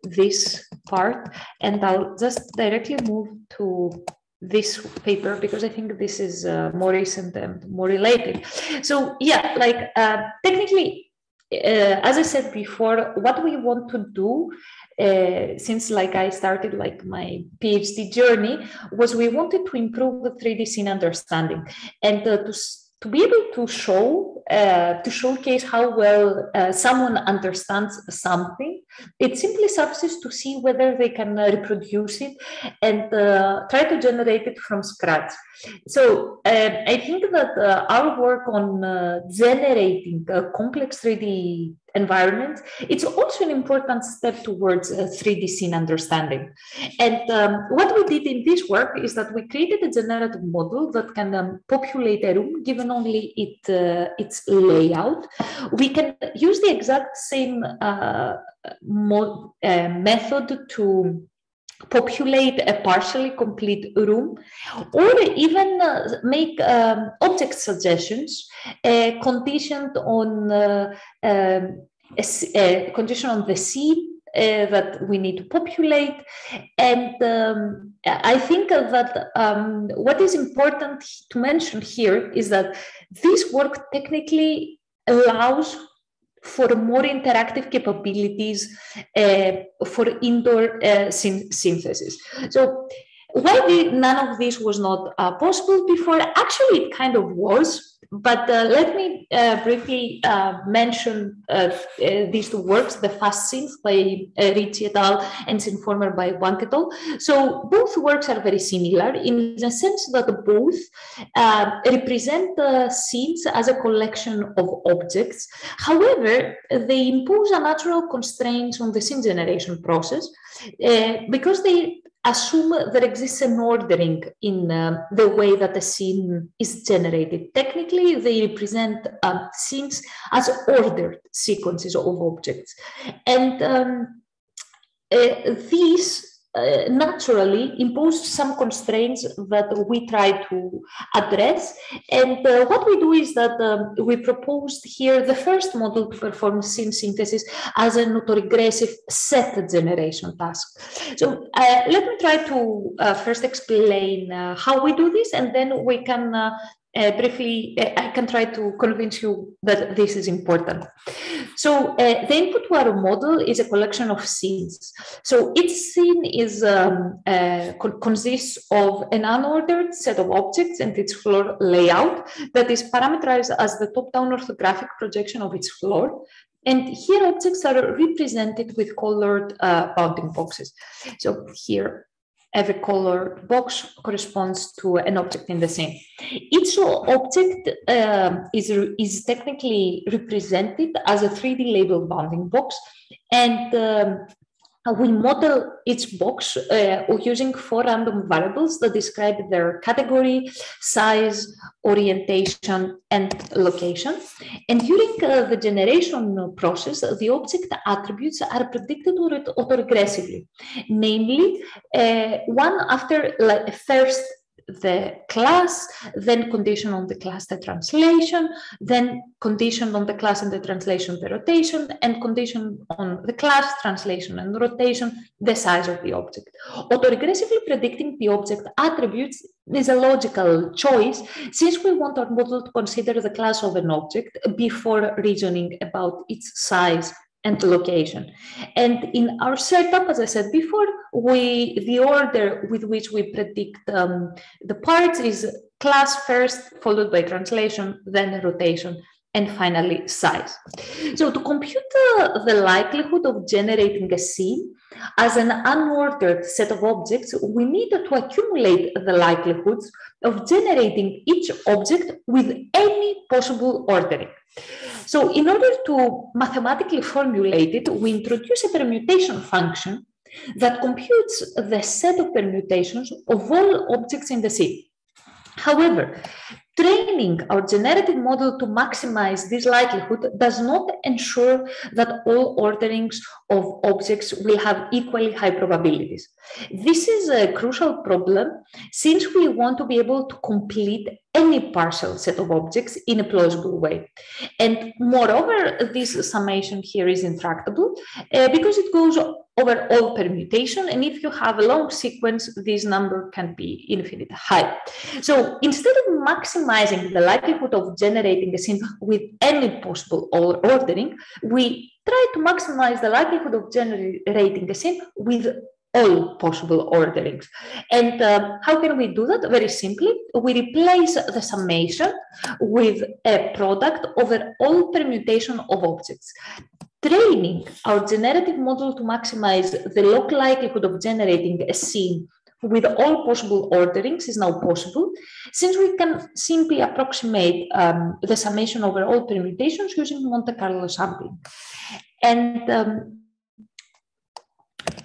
this part and I'll just directly move to this paper because I think this is uh, more recent and more related. So yeah, like uh, technically, uh, as I said before, what we want to do uh, since like I started like my PhD journey was we wanted to improve the 3D scene understanding and uh, to to be able to show uh, to showcase how well uh, someone understands something it simply suffices to see whether they can uh, reproduce it and uh, try to generate it from scratch so uh, i think that uh, our work on generating a complex 3d environment, it's also an important step towards 3D scene understanding. And um, what we did in this work is that we created a generative model that can um, populate a room given only it, uh, its layout. We can use the exact same uh, mod, uh, method to populate a partially complete room or even uh, make um, object suggestions uh, conditioned on uh, um, a, a, condition on the scene uh, that we need to populate and um, i think that um, what is important to mention here is that this work technically allows for more interactive capabilities uh, for indoor uh, syn- synthesis. So why did none of this was not uh, possible before? Actually, it kind of was but uh, let me uh, briefly uh, mention uh, uh, these two works, The Fast Synth by Ritchie et al. and SceneFormer by Wang et al. So both works are very similar in the sense that both represent the scenes as a collection of objects. However, they impose a natural constraints on the scene generation process because they assume there exists an ordering in uh, the way that a scene is generated. Technically, they represent um, scenes as ordered sequences of objects. And um, uh, these uh, naturally imposed some constraints that we try to address. And uh, what we do is that um, we proposed here the first model to perform scene synthesis as an autoregressive set generation task. So uh, let me try to uh, first explain uh, how we do this, and then we can uh, briefly, uh, I can try to convince you that this is important. So uh, the input to our model is a collection of scenes. So each scene is um, uh, consists of an unordered set of objects and its floor layout that is parameterized as the top-down orthographic projection of its floor. And here objects are represented with colored uh, bounding boxes. So here every color box corresponds to an object in the scene. Each object uh, is, is technically represented as a 3D label bounding box and um, we model each box uh, using four random variables that describe their category, size, orientation, and location. And during uh, the generation process, the object attributes are predicted autoregressively, namely uh, one after like, first the class, then condition on the class the translation, then condition on the class and the translation the rotation, and condition on the class, translation and rotation, the size of the object. Autoregressively predicting the object attributes is a logical choice since we want our model to consider the class of an object before reasoning about its size and location. And in our setup, as I said before, we the order with which we predict um, the parts is class first, followed by translation, then rotation, and finally size. So to compute uh, the likelihood of generating a scene as an unordered set of objects, we need to accumulate the likelihoods of generating each object with any possible ordering. So in order to mathematically formulate it, we introduce a permutation function that computes the set of permutations of all objects in the scene. However, training our generative model to maximize this likelihood does not ensure that all orderings of objects will have equally high probabilities. This is a crucial problem since we want to be able to complete any partial set of objects in a plausible way. And moreover, this summation here is intractable uh, because it goes over all permutation. And if you have a long sequence, this number can be infinite high. So instead of maximizing the likelihood of generating a scene with any possible ordering, we try to maximize the likelihood of generating a scene with all possible orderings. And uh, how can we do that? Very simply, we replace the summation with a product over all permutation of objects training our generative model to maximize the log likelihood of generating a scene with all possible orderings is now possible, since we can simply approximate um, the summation over all permutations using Monte Carlo sampling. And um,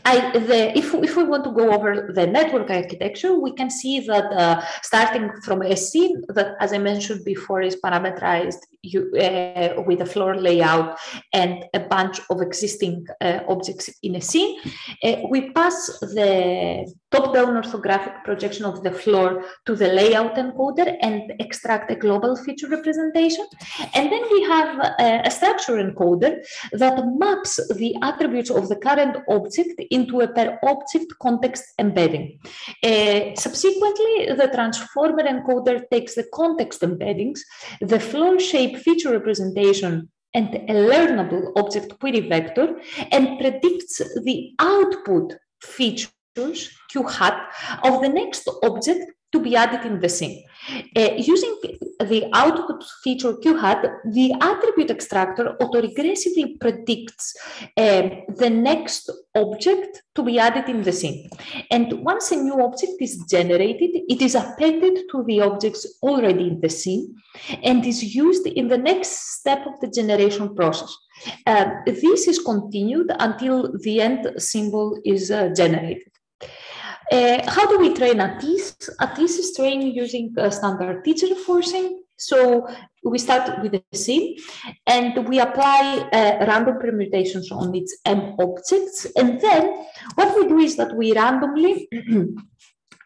I, the, if, if we want to go over the network architecture, we can see that uh, starting from a scene that, as I mentioned before, is parameterized you, uh, with a floor layout and a bunch of existing uh, objects in a scene, uh, we pass the top-down orthographic projection of the floor to the layout encoder and extract a global feature representation. And then we have a, a structure encoder that maps the attributes of the current object into a per object context embedding. Uh, subsequently, the transformer encoder takes the context embeddings, the flow shape feature representation and a learnable object query vector and predicts the output features q hat of the next object to be added in the scene. Uh, using the output feature QHAT, the attribute extractor autoregressively predicts uh, the next object to be added in the scene. And once a new object is generated, it is appended to the objects already in the scene and is used in the next step of the generation process. Uh, this is continued until the end symbol is uh, generated. Uh, how do we train ATISS? ATISS is trained using uh, standard teacher forcing. So we start with a scene and we apply uh, random permutations on its M objects. And then what we do is that we randomly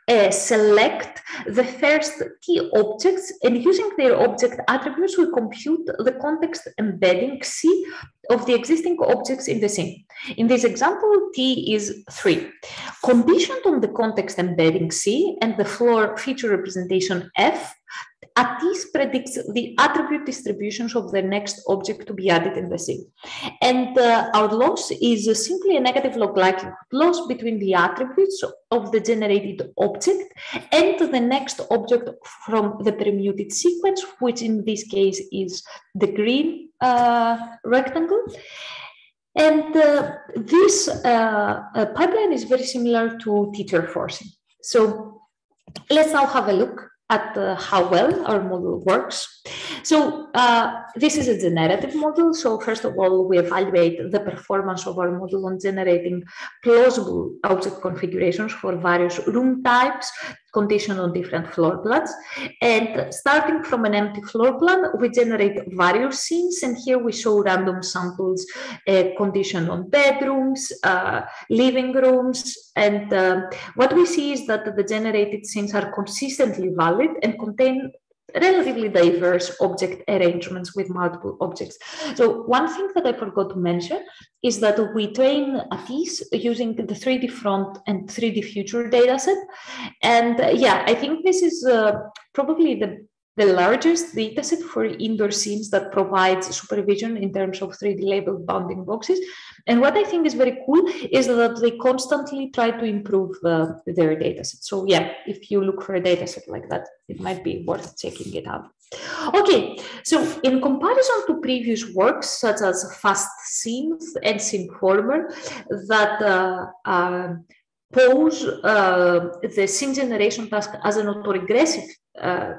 uh, select the first t objects and using their object attributes, we compute the context embedding C of the existing objects in the scene. In this example, T is 3. Conditioned on the context embedding C and the floor feature representation F, ATISS predicts the attribute distributions of the next object to be added in the scene. And uh, our loss is simply a negative log likelihood loss between the attributes of the generated object and the next object from the permuted sequence, which in this case is the green uh, rectangle. And uh, this uh, uh, pipeline is very similar to teacher forcing. So let's now have a look at how well our model works. So uh, this is a generative model. So first of all, we evaluate the performance of our model on generating plausible object configurations for various room types, conditioned on different floor plans. And starting from an empty floor plan, we generate various scenes. And here we show random samples uh, conditioned on bedrooms, uh, living rooms. And uh, what we see is that the generated scenes are consistently valid and contain relatively diverse object arrangements with multiple objects. So one thing that I forgot to mention is that we train ATISS using the 3D front and 3D future dataset. And uh, yeah, I think this is uh, probably the the largest dataset for indoor scenes that provides supervision in terms of 3D labeled bounding boxes. And what I think is very cool is that they constantly try to improve uh, their dataset. So yeah, if you look for a dataset like that, it might be worth checking it out. Okay, so in comparison to previous works such as Fast Scenes and SceneFormer that uh, uh, pose uh, the scene generation task as an autoregressive uh,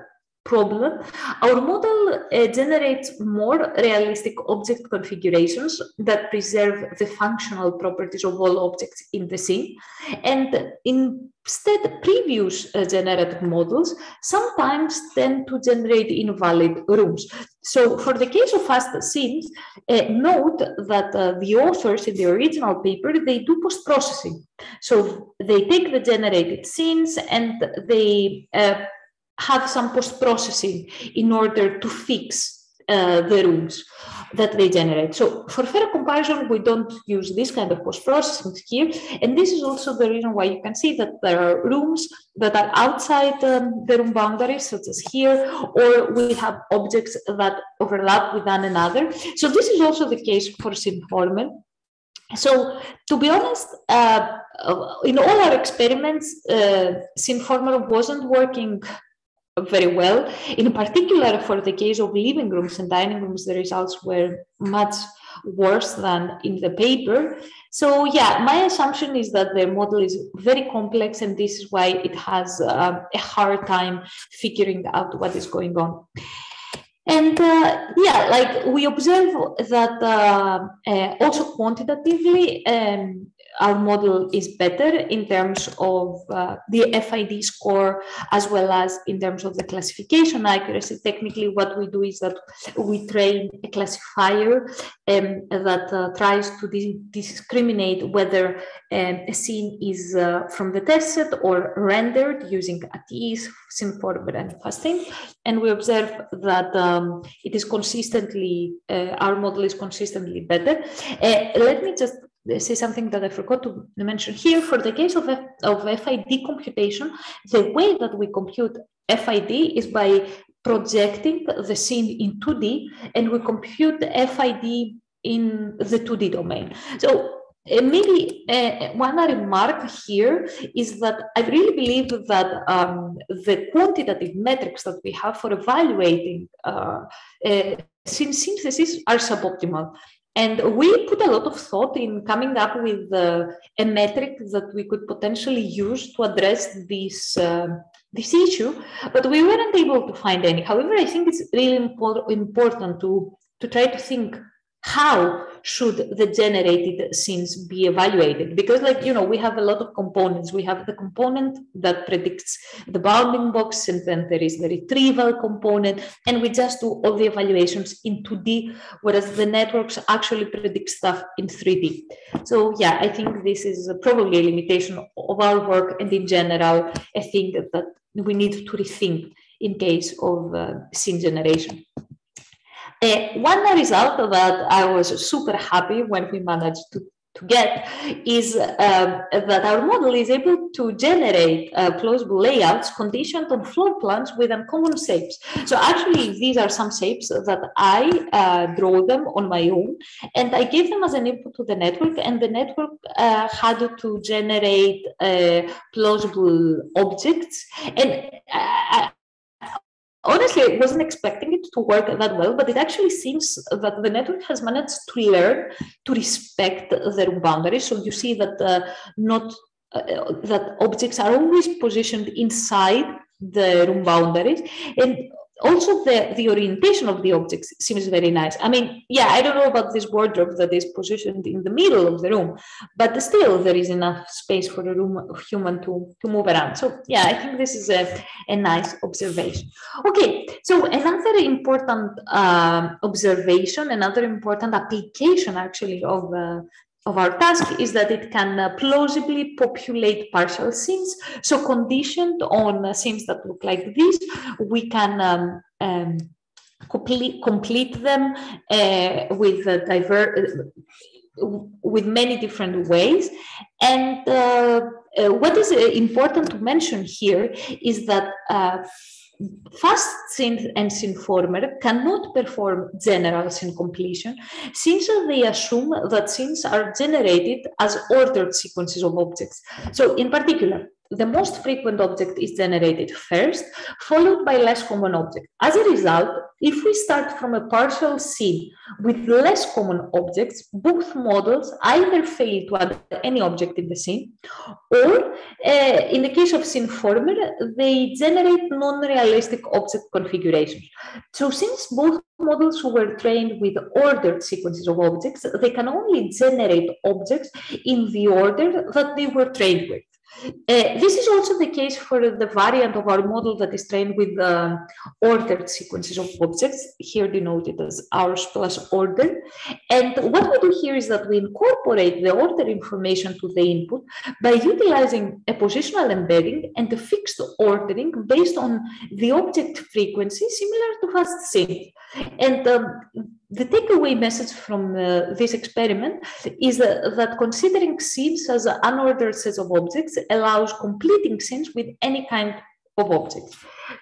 problem, our model uh, generates more realistic object configurations that preserve the functional properties of all objects in the scene. And instead, previous uh, generative models sometimes tend to generate invalid rooms. So for the case of FastSynth, uh, note that uh, the authors in the original paper, they do post-processing. So they take the generated scenes and they uh, have some post processing in order to fix uh, the rooms that they generate. So for fair comparison, we don't use this kind of post processing here. And this is also the reason why you can see that there are rooms that are outside um, the room boundaries, such as here, or we have objects that overlap with one another. So this is also the case for SceneFormer. So to be honest, uh, in all our experiments, uh, SceneFormer wasn't working very well. In particular, for the case of living rooms and dining rooms, the results were much worse than in the paper. So yeah, my assumption is that the model is very complex and this is why it has uh, a hard time figuring out what is going on. And uh, yeah, like we observe that uh, uh also quantitatively, um, our model is better in terms of uh, the FID score as well as in terms of the classification accuracy. Technically, what we do is that we train a classifier um, that uh, tries to dis discriminate whether um, a scene is uh, from the test set or rendered using ATISS, SceneFormer, and FastSynth. And we observe that um, it is consistently, uh, our model is consistently better. Uh, let me just say something that I forgot to mention here. For the case of, F, of FID computation, the way that we compute FID is by projecting the scene in 2D and we compute FID in the 2D domain. So uh, maybe uh, one remark here is that I really believe that um, the quantitative metrics that we have for evaluating uh, uh, scene synthesis are suboptimal. And we put a lot of thought in coming up with uh, a metric that we could potentially use to address this, uh, this issue, but we weren't able to find any. However, I think it's really impor- important to, to try to think how should the generated scenes be evaluated? Because like you know we have a lot of components. We have the component that predicts the bounding box and then there is the retrieval component and we just do all the evaluations in 2d whereas the networks actually predict stuff in 3d so yeah i think this is probably a limitation of our work and in general i think that, we need to rethink in case of uh, scene generation uh, one result that I was super happy when we managed to, to get is uh, that our model is able to generate uh, plausible layouts conditioned on floor plans with uncommon shapes. So actually, these are some shapes that I uh, draw them on my own, and I gave them as an input to the network, and the network uh, had to generate uh, plausible objects. And uh, honestly, I wasn't expecting it to work that well, but it actually seems that the network has managed to learn to respect the room boundaries. So you see that uh, not uh, that objects are always positioned inside the room boundaries, and also the, the orientation of the objects seems very nice. I mean, yeah, I don't know about this wardrobe that is positioned in the middle of the room, but still there is enough space for a room human to, to move around. So yeah, I think this is a, a nice observation. Okay, so another important uh, observation, another important application actually of uh, of our task is that it can uh, plausibly populate partial scenes. So conditioned on uh, scenes that look like this, we can um, um, complete, complete them uh, with uh, diver with many different ways. And uh, uh, what is important to mention here is that Fast synth and SceneFormer cannot perform general scene completion since they assume that scenes are generated as ordered sequences of objects. So in particular, the most frequent object is generated first, followed by less common object. As a result, if we start from a partial scene with less common objects, both models either fail to add any object in the scene, or uh, in the case of SceneFormer, they generate non-realistic object configurations. So since both models were trained with ordered sequences of objects, they can only generate objects in the order that they were trained with. Uh, this is also the case for the variant of our model that is trained with uh, ordered sequences of objects, here denoted as ours plus order. And what we do here is that we incorporate the order information to the input by utilizing a positional embedding and a fixed ordering based on the object frequency similar to FastSynth. And um, the takeaway message from uh, this experiment is uh, that considering scenes as an unordered sets of objects allows completing scenes with any kind of object.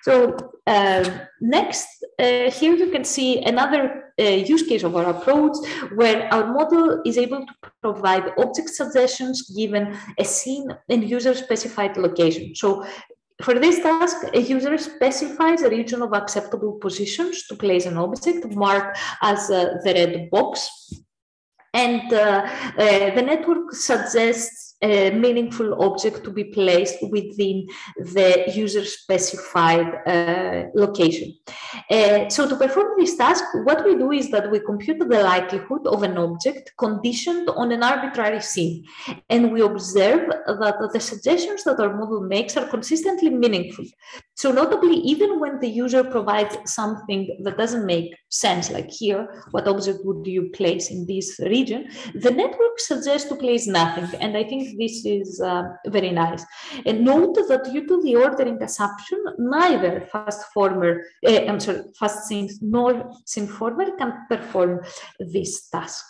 So uh, next, here you can see another uh, use case of our approach where our model is able to provide object suggestions given a scene and user specified location. So for this task, a user specifies a region of acceptable positions to place an object marked as uh, the red box. And uh, uh, the network suggests a meaningful object to be placed within the user specified uh, location. Uh, so to perform this task, what we do is that we compute the likelihood of an object conditioned on an arbitrary scene. And we observe that the suggestions that our model makes are consistently meaningful. So notably, even when the user provides something that doesn't make sense, like here, what object would you place in this region, the network suggests to place nothing. And I think this is uh, very nice. And note that due to the ordering assumption, neither FastFormer, uh, I'm sorry, FastSynth nor SceneFormer can perform this task.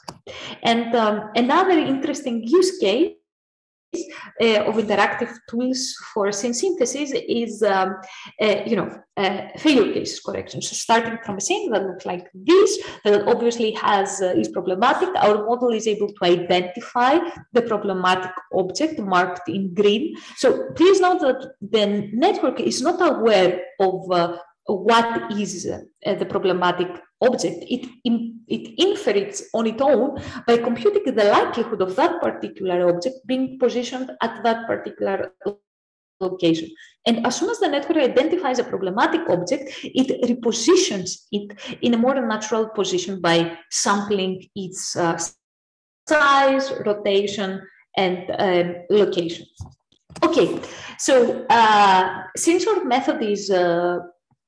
And um, another interesting use case of interactive tools for scene synthesis is, um, uh, you know, uh, failure cases correction. So starting from a scene that looks like this, that obviously has uh, is problematic, our model is able to identify the problematic object marked in green. So please note that the network is not aware of uh, what is uh, the problematic object. It, it infers on its own by computing the likelihood of that particular object being positioned at that particular location. And as soon as the network identifies a problematic object, it repositions it in a more natural position by sampling its uh, size, rotation, and um, location. Okay, so uh, since our method is uh,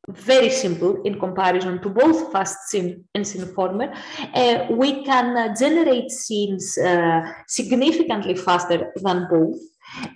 very simple in comparison to both FastSynth and SceneFormer. Uh, we can uh, generate scenes uh, significantly faster than both.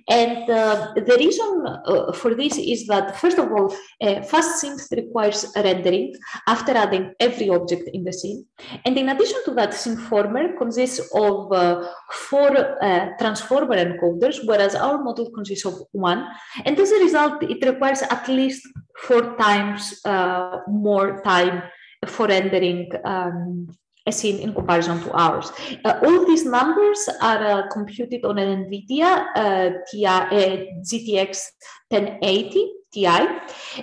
And uh, the reason uh, for this is that, first of all, uh, FastSynth requires rendering after adding every object in the scene. And in addition to that, SceneFormer consists of uh, four uh, transformer encoders, whereas our model consists of one. And as a result, it requires at least four times uh, more time for rendering um, a scene in comparison to ours. Uh, all these numbers are uh, computed on an NVIDIA uh, TI, uh, GTX 1080 TI.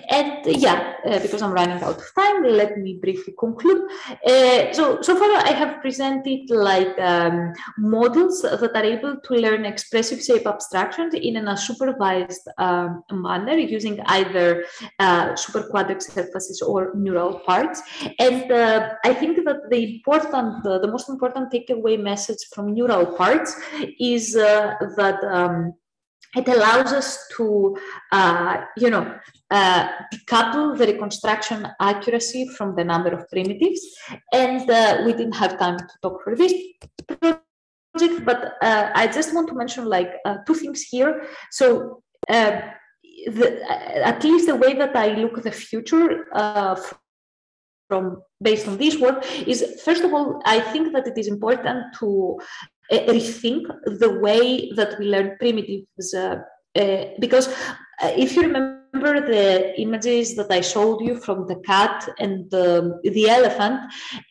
And uh, yeah, uh, because I'm running out of time, let me briefly conclude. Uh, so, so far I have presented like um, models that are able to learn expressive shape abstractions in a supervised um, manner using either uh, superquadric surfaces or neural parts. And uh, I think that the important, uh, the most important takeaway message from neural parts is that um, it allows us to, uh, you know, uh, decouple the reconstruction accuracy from the number of primitives. And uh, we didn't have time to talk for this project, but uh, I just want to mention like uh, two things here. So uh, the, at least the way that I look at the future from based on this work is first of all, I think that it is important to rethink the way that we learn primitives uh, uh, because uh, if you remember the images that I showed you from the cat and the, the elephant,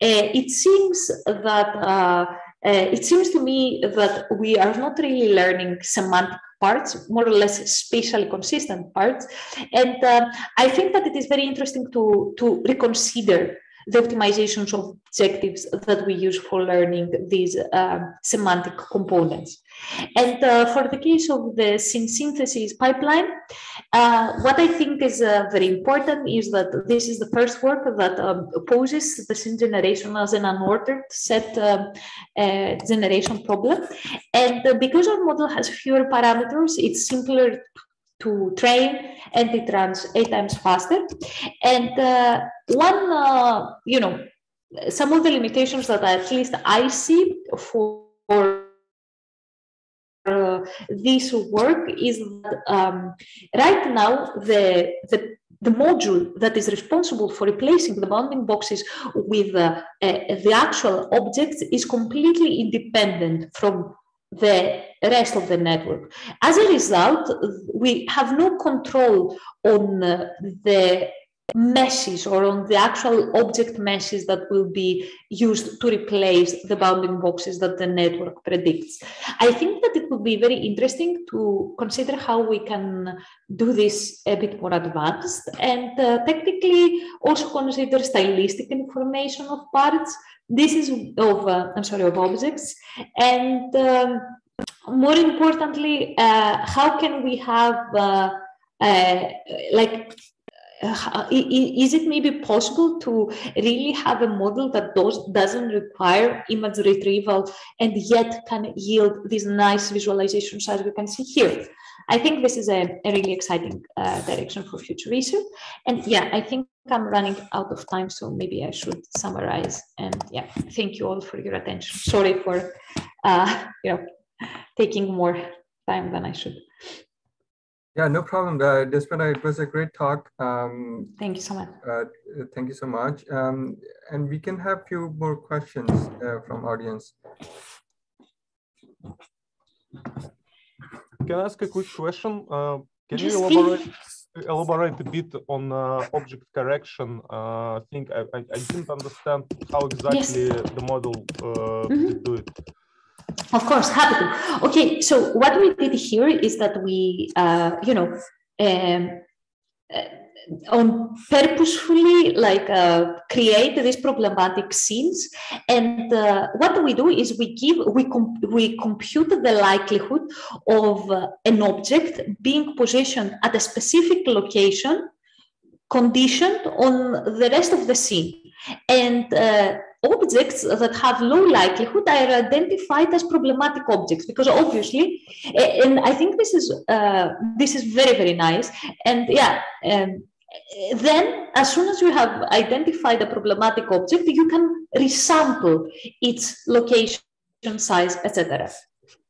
it seems that uh, it seems to me that we are not really learning semantic parts, more or less spatially consistent parts. And uh, I think that it is very interesting to, to reconsider the optimizations of objectives that we use for learning these uh, semantic components. And uh, for the case of the synthesis pipeline, uh, what I think is uh, very important is that this is the first work that um, opposes the scene generation as an unordered set um, uh, generation problem. And uh, because our model has fewer parameters, it's simpler to train and it runs eight times faster. And uh, one, uh, you know, some of the limitations that at least I see for, for uh, this work is that um, right now the, the the module that is responsible for replacing the bounding boxes with uh, uh, the actual objects is completely independent from the rest of the network. As a result, we have no control on uh, the meshes or on the actual object meshes that will be used to replace the bounding boxes that the network predicts. I think that it would be very interesting to consider how we can do this a bit more advanced and uh, technically also consider stylistic information of parts this is of uh, i'm sorry of objects. And um, more importantly uh, how can we have uh, uh like uh, is it maybe possible to really have a model that does, doesn't require image retrieval and yet can yield these nice visualizations as we can see here I think this is a, a really exciting uh, direction for future research. And yeah, I think I'm running out of time, so maybe I should summarize. And yeah, thank you all for your attention. Sorry for uh, you know taking more time than I should. Yeah, no problem. Uh, Despoina, it was a great talk. Um, thank you so much. Uh, thank you so much. Um, and we can have few more questions uh, from audience. Can I ask a quick question? Uh, can you elaborate elaborate a bit on uh, object correction? Uh, I think I, I, I, didn't understand how exactly yes. the model mm -hmm. do it. Of course, happy to. Okay, so what we did here is that we, uh, you know, um, on purposefully like uh, create these problematic scenes. And uh, what we do is we give we we compute the likelihood of uh, an object being positioned at a specific location conditioned on the rest of the scene. And uh, objects that have low likelihood are identified as problematic objects because obviously and i think this is uh, this is very very nice. And yeah um, then as soon as you have identified a problematic object, you can resample its location, size, etc.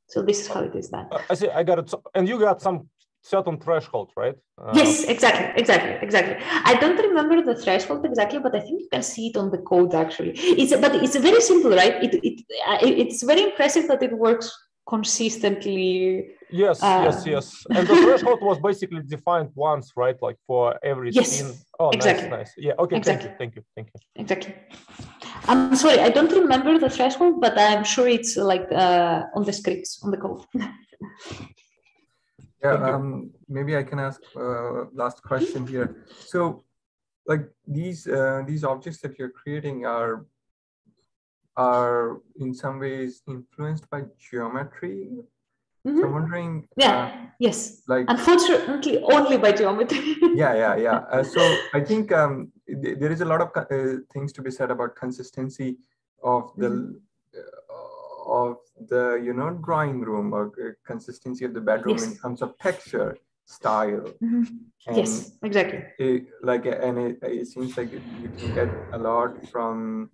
So this is how it is done. Uh, I see. I got it. And you got some certain threshold, right? Uh, yes, exactly, exactly, exactly. I don't remember the threshold exactly, but I think you can see it on the code actually. It's but it's very simple, right? It, it it's very impressive that it works consistently yes uh, yes yes. And the threshold was basically defined once right? Like for every yes, scene oh exactly. nice. Nice yeah okay exactly. thank you thank you thank you. Exactly. I'm sorry i don't remember the threshold but i'm sure it's like uh, on the scripts on the code. Yeah um, maybe i can ask uh, last question here. So like these uh, these objects that you're creating are are in some ways influenced by geometry. Mm-hmm. So I'm wondering. Yeah. Uh, yes. Like. Unfortunately, only by geometry. yeah, yeah, yeah. Uh, so I think um, th- there is a lot of uh, things to be said about consistency of the mm-hmm. of the you know drawing room or uh, consistency of the bedroom yes. in terms of texture style. Mm-hmm. yes, exactly. It, like, and it, it seems like you can get a lot from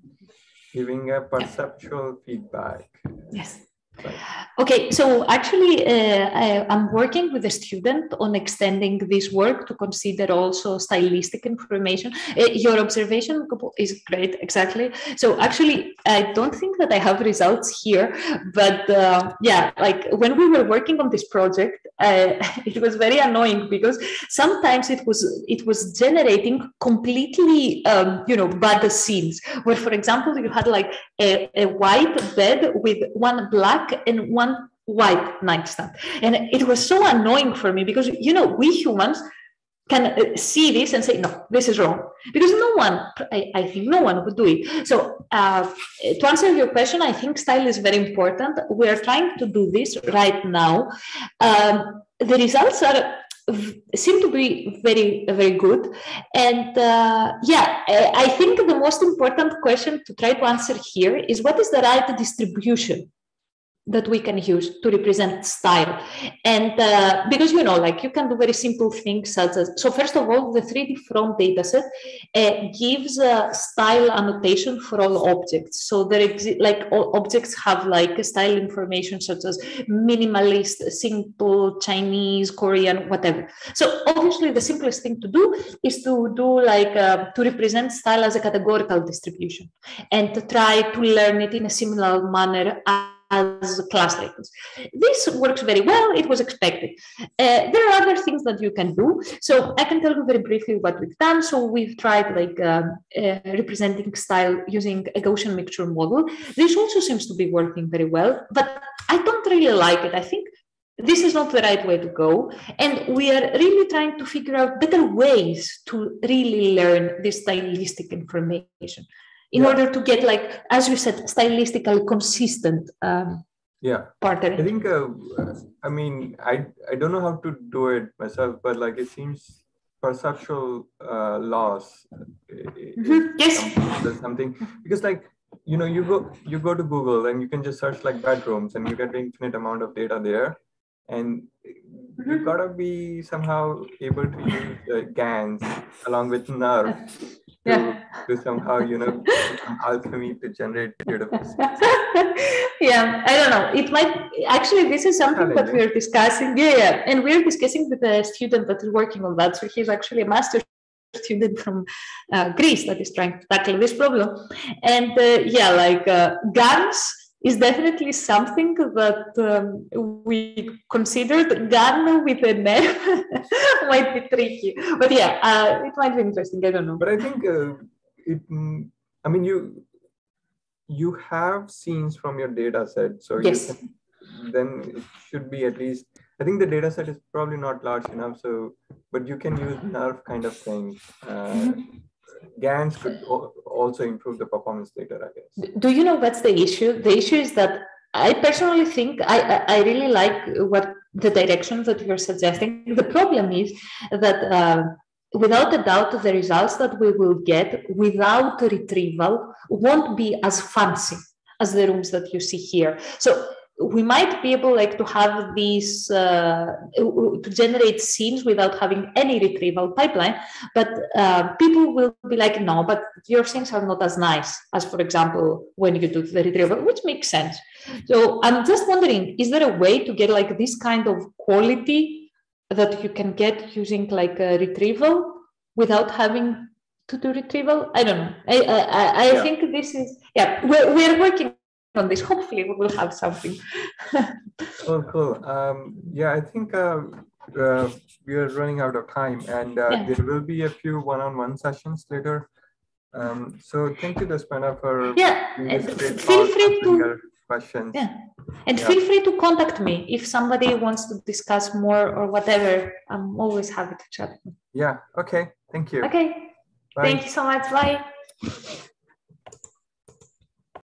giving a perceptual feedback. Yes. Okay, so actually, uh, I, am working with a student on extending this work to consider also stylistic information. Uh, your observation is great, exactly. So actually, I don't think that I have results here, but uh, yeah, like when we were working on this project, uh, it was very annoying because sometimes it was it was generating completely, um, you know, bad scenes. Where, for example, you had like a, a white bed with one black and one white nightstand. And it was so annoying for me because, you know, we humans can uh, see this and say, no, this is wrong. Because no one, I, I think no one would do it. So uh, to answer your question, I think style is very important. We are trying to do this right now. Um, the results are seem to be very very good and uh, yeah i think the most important question to try to answer here is what is the right distribution that we can use to represent style. And uh, because you know like you can do very simple things such as so first of all the 3d front dataset uh, gives a style annotation for all objects. So there exist like all objects have like style information such as minimalist simple chinese korean whatever. So obviously the simplest thing to do is to do like uh, to represent style as a categorical distribution and to try to learn it in a similar manner as class labels. This works very well. It was expected. Uh, there are other things that you can do. So I can tell you very briefly what we've done. So we've tried like um, uh, representing style using a Gaussian mixture model. This also seems to be working very well, but I don't really like it. I think this is not the right way to go. And we are really trying to figure out better ways to really learn this stylistic information in yeah. order to get like as you said stylistically consistent um, yeah pattern i think uh, i mean i i don't know how to do it myself but like it seems perceptual uh, loss mm-hmm. yes there's something because like you know you go you go to google and you can just search like bedrooms and you get an infinite amount of data there and mm-hmm. you've got to be somehow able to use uh, GANs along with NeRF yeah. to, to somehow, you know, alchemy to generate beautiful yeah, I don't know. It might actually, this is something that we're discussing. Yeah, yeah. And we're discussing with a student that is working on that. So he's actually a master student from uh, Greece that is trying to tackle this problem. And uh, yeah, like uh, GANs is definitely something that um, we considered. GAN with a NeRF might be tricky but yeah uh, it might be interesting i don't know. But i think uh, it i mean you you have scenes from your data set so yes. Can, then it should be at least i think the data set is probably not large enough so but you can use NeRF kind of thing uh, mm-hmm GANs could also improve the performance later, I guess. Do you know what's the issue? The issue is that I personally think I, I really like what the direction that you're suggesting. The problem is that uh, without a doubt, the results that we will get without retrieval won't be as fancy as the rooms that you see here. So we might be able like to have these uh, to generate scenes without having any retrieval pipeline but uh, people will be like no but your scenes are not as nice as for example when you do the retrieval which makes sense. So i'm just wondering is there a way to get like this kind of quality that you can get using like a retrieval without having to do retrieval? I don't know. I i, I yeah. think this is yeah we're, we're working on this. Hopefully, we will have something. oh, cool. Um, yeah, I think uh, uh, we are running out of time, and uh, yeah. there will be a few one-on-one sessions later. Um, so thank you, Despoina, for yeah. Feel free to questions. Yeah, and yeah. feel free to contact me if somebody wants to discuss more or whatever. I'm always happy to chat. Yeah. Okay. Thank you. Okay. Bye. Thank you so much. Bye.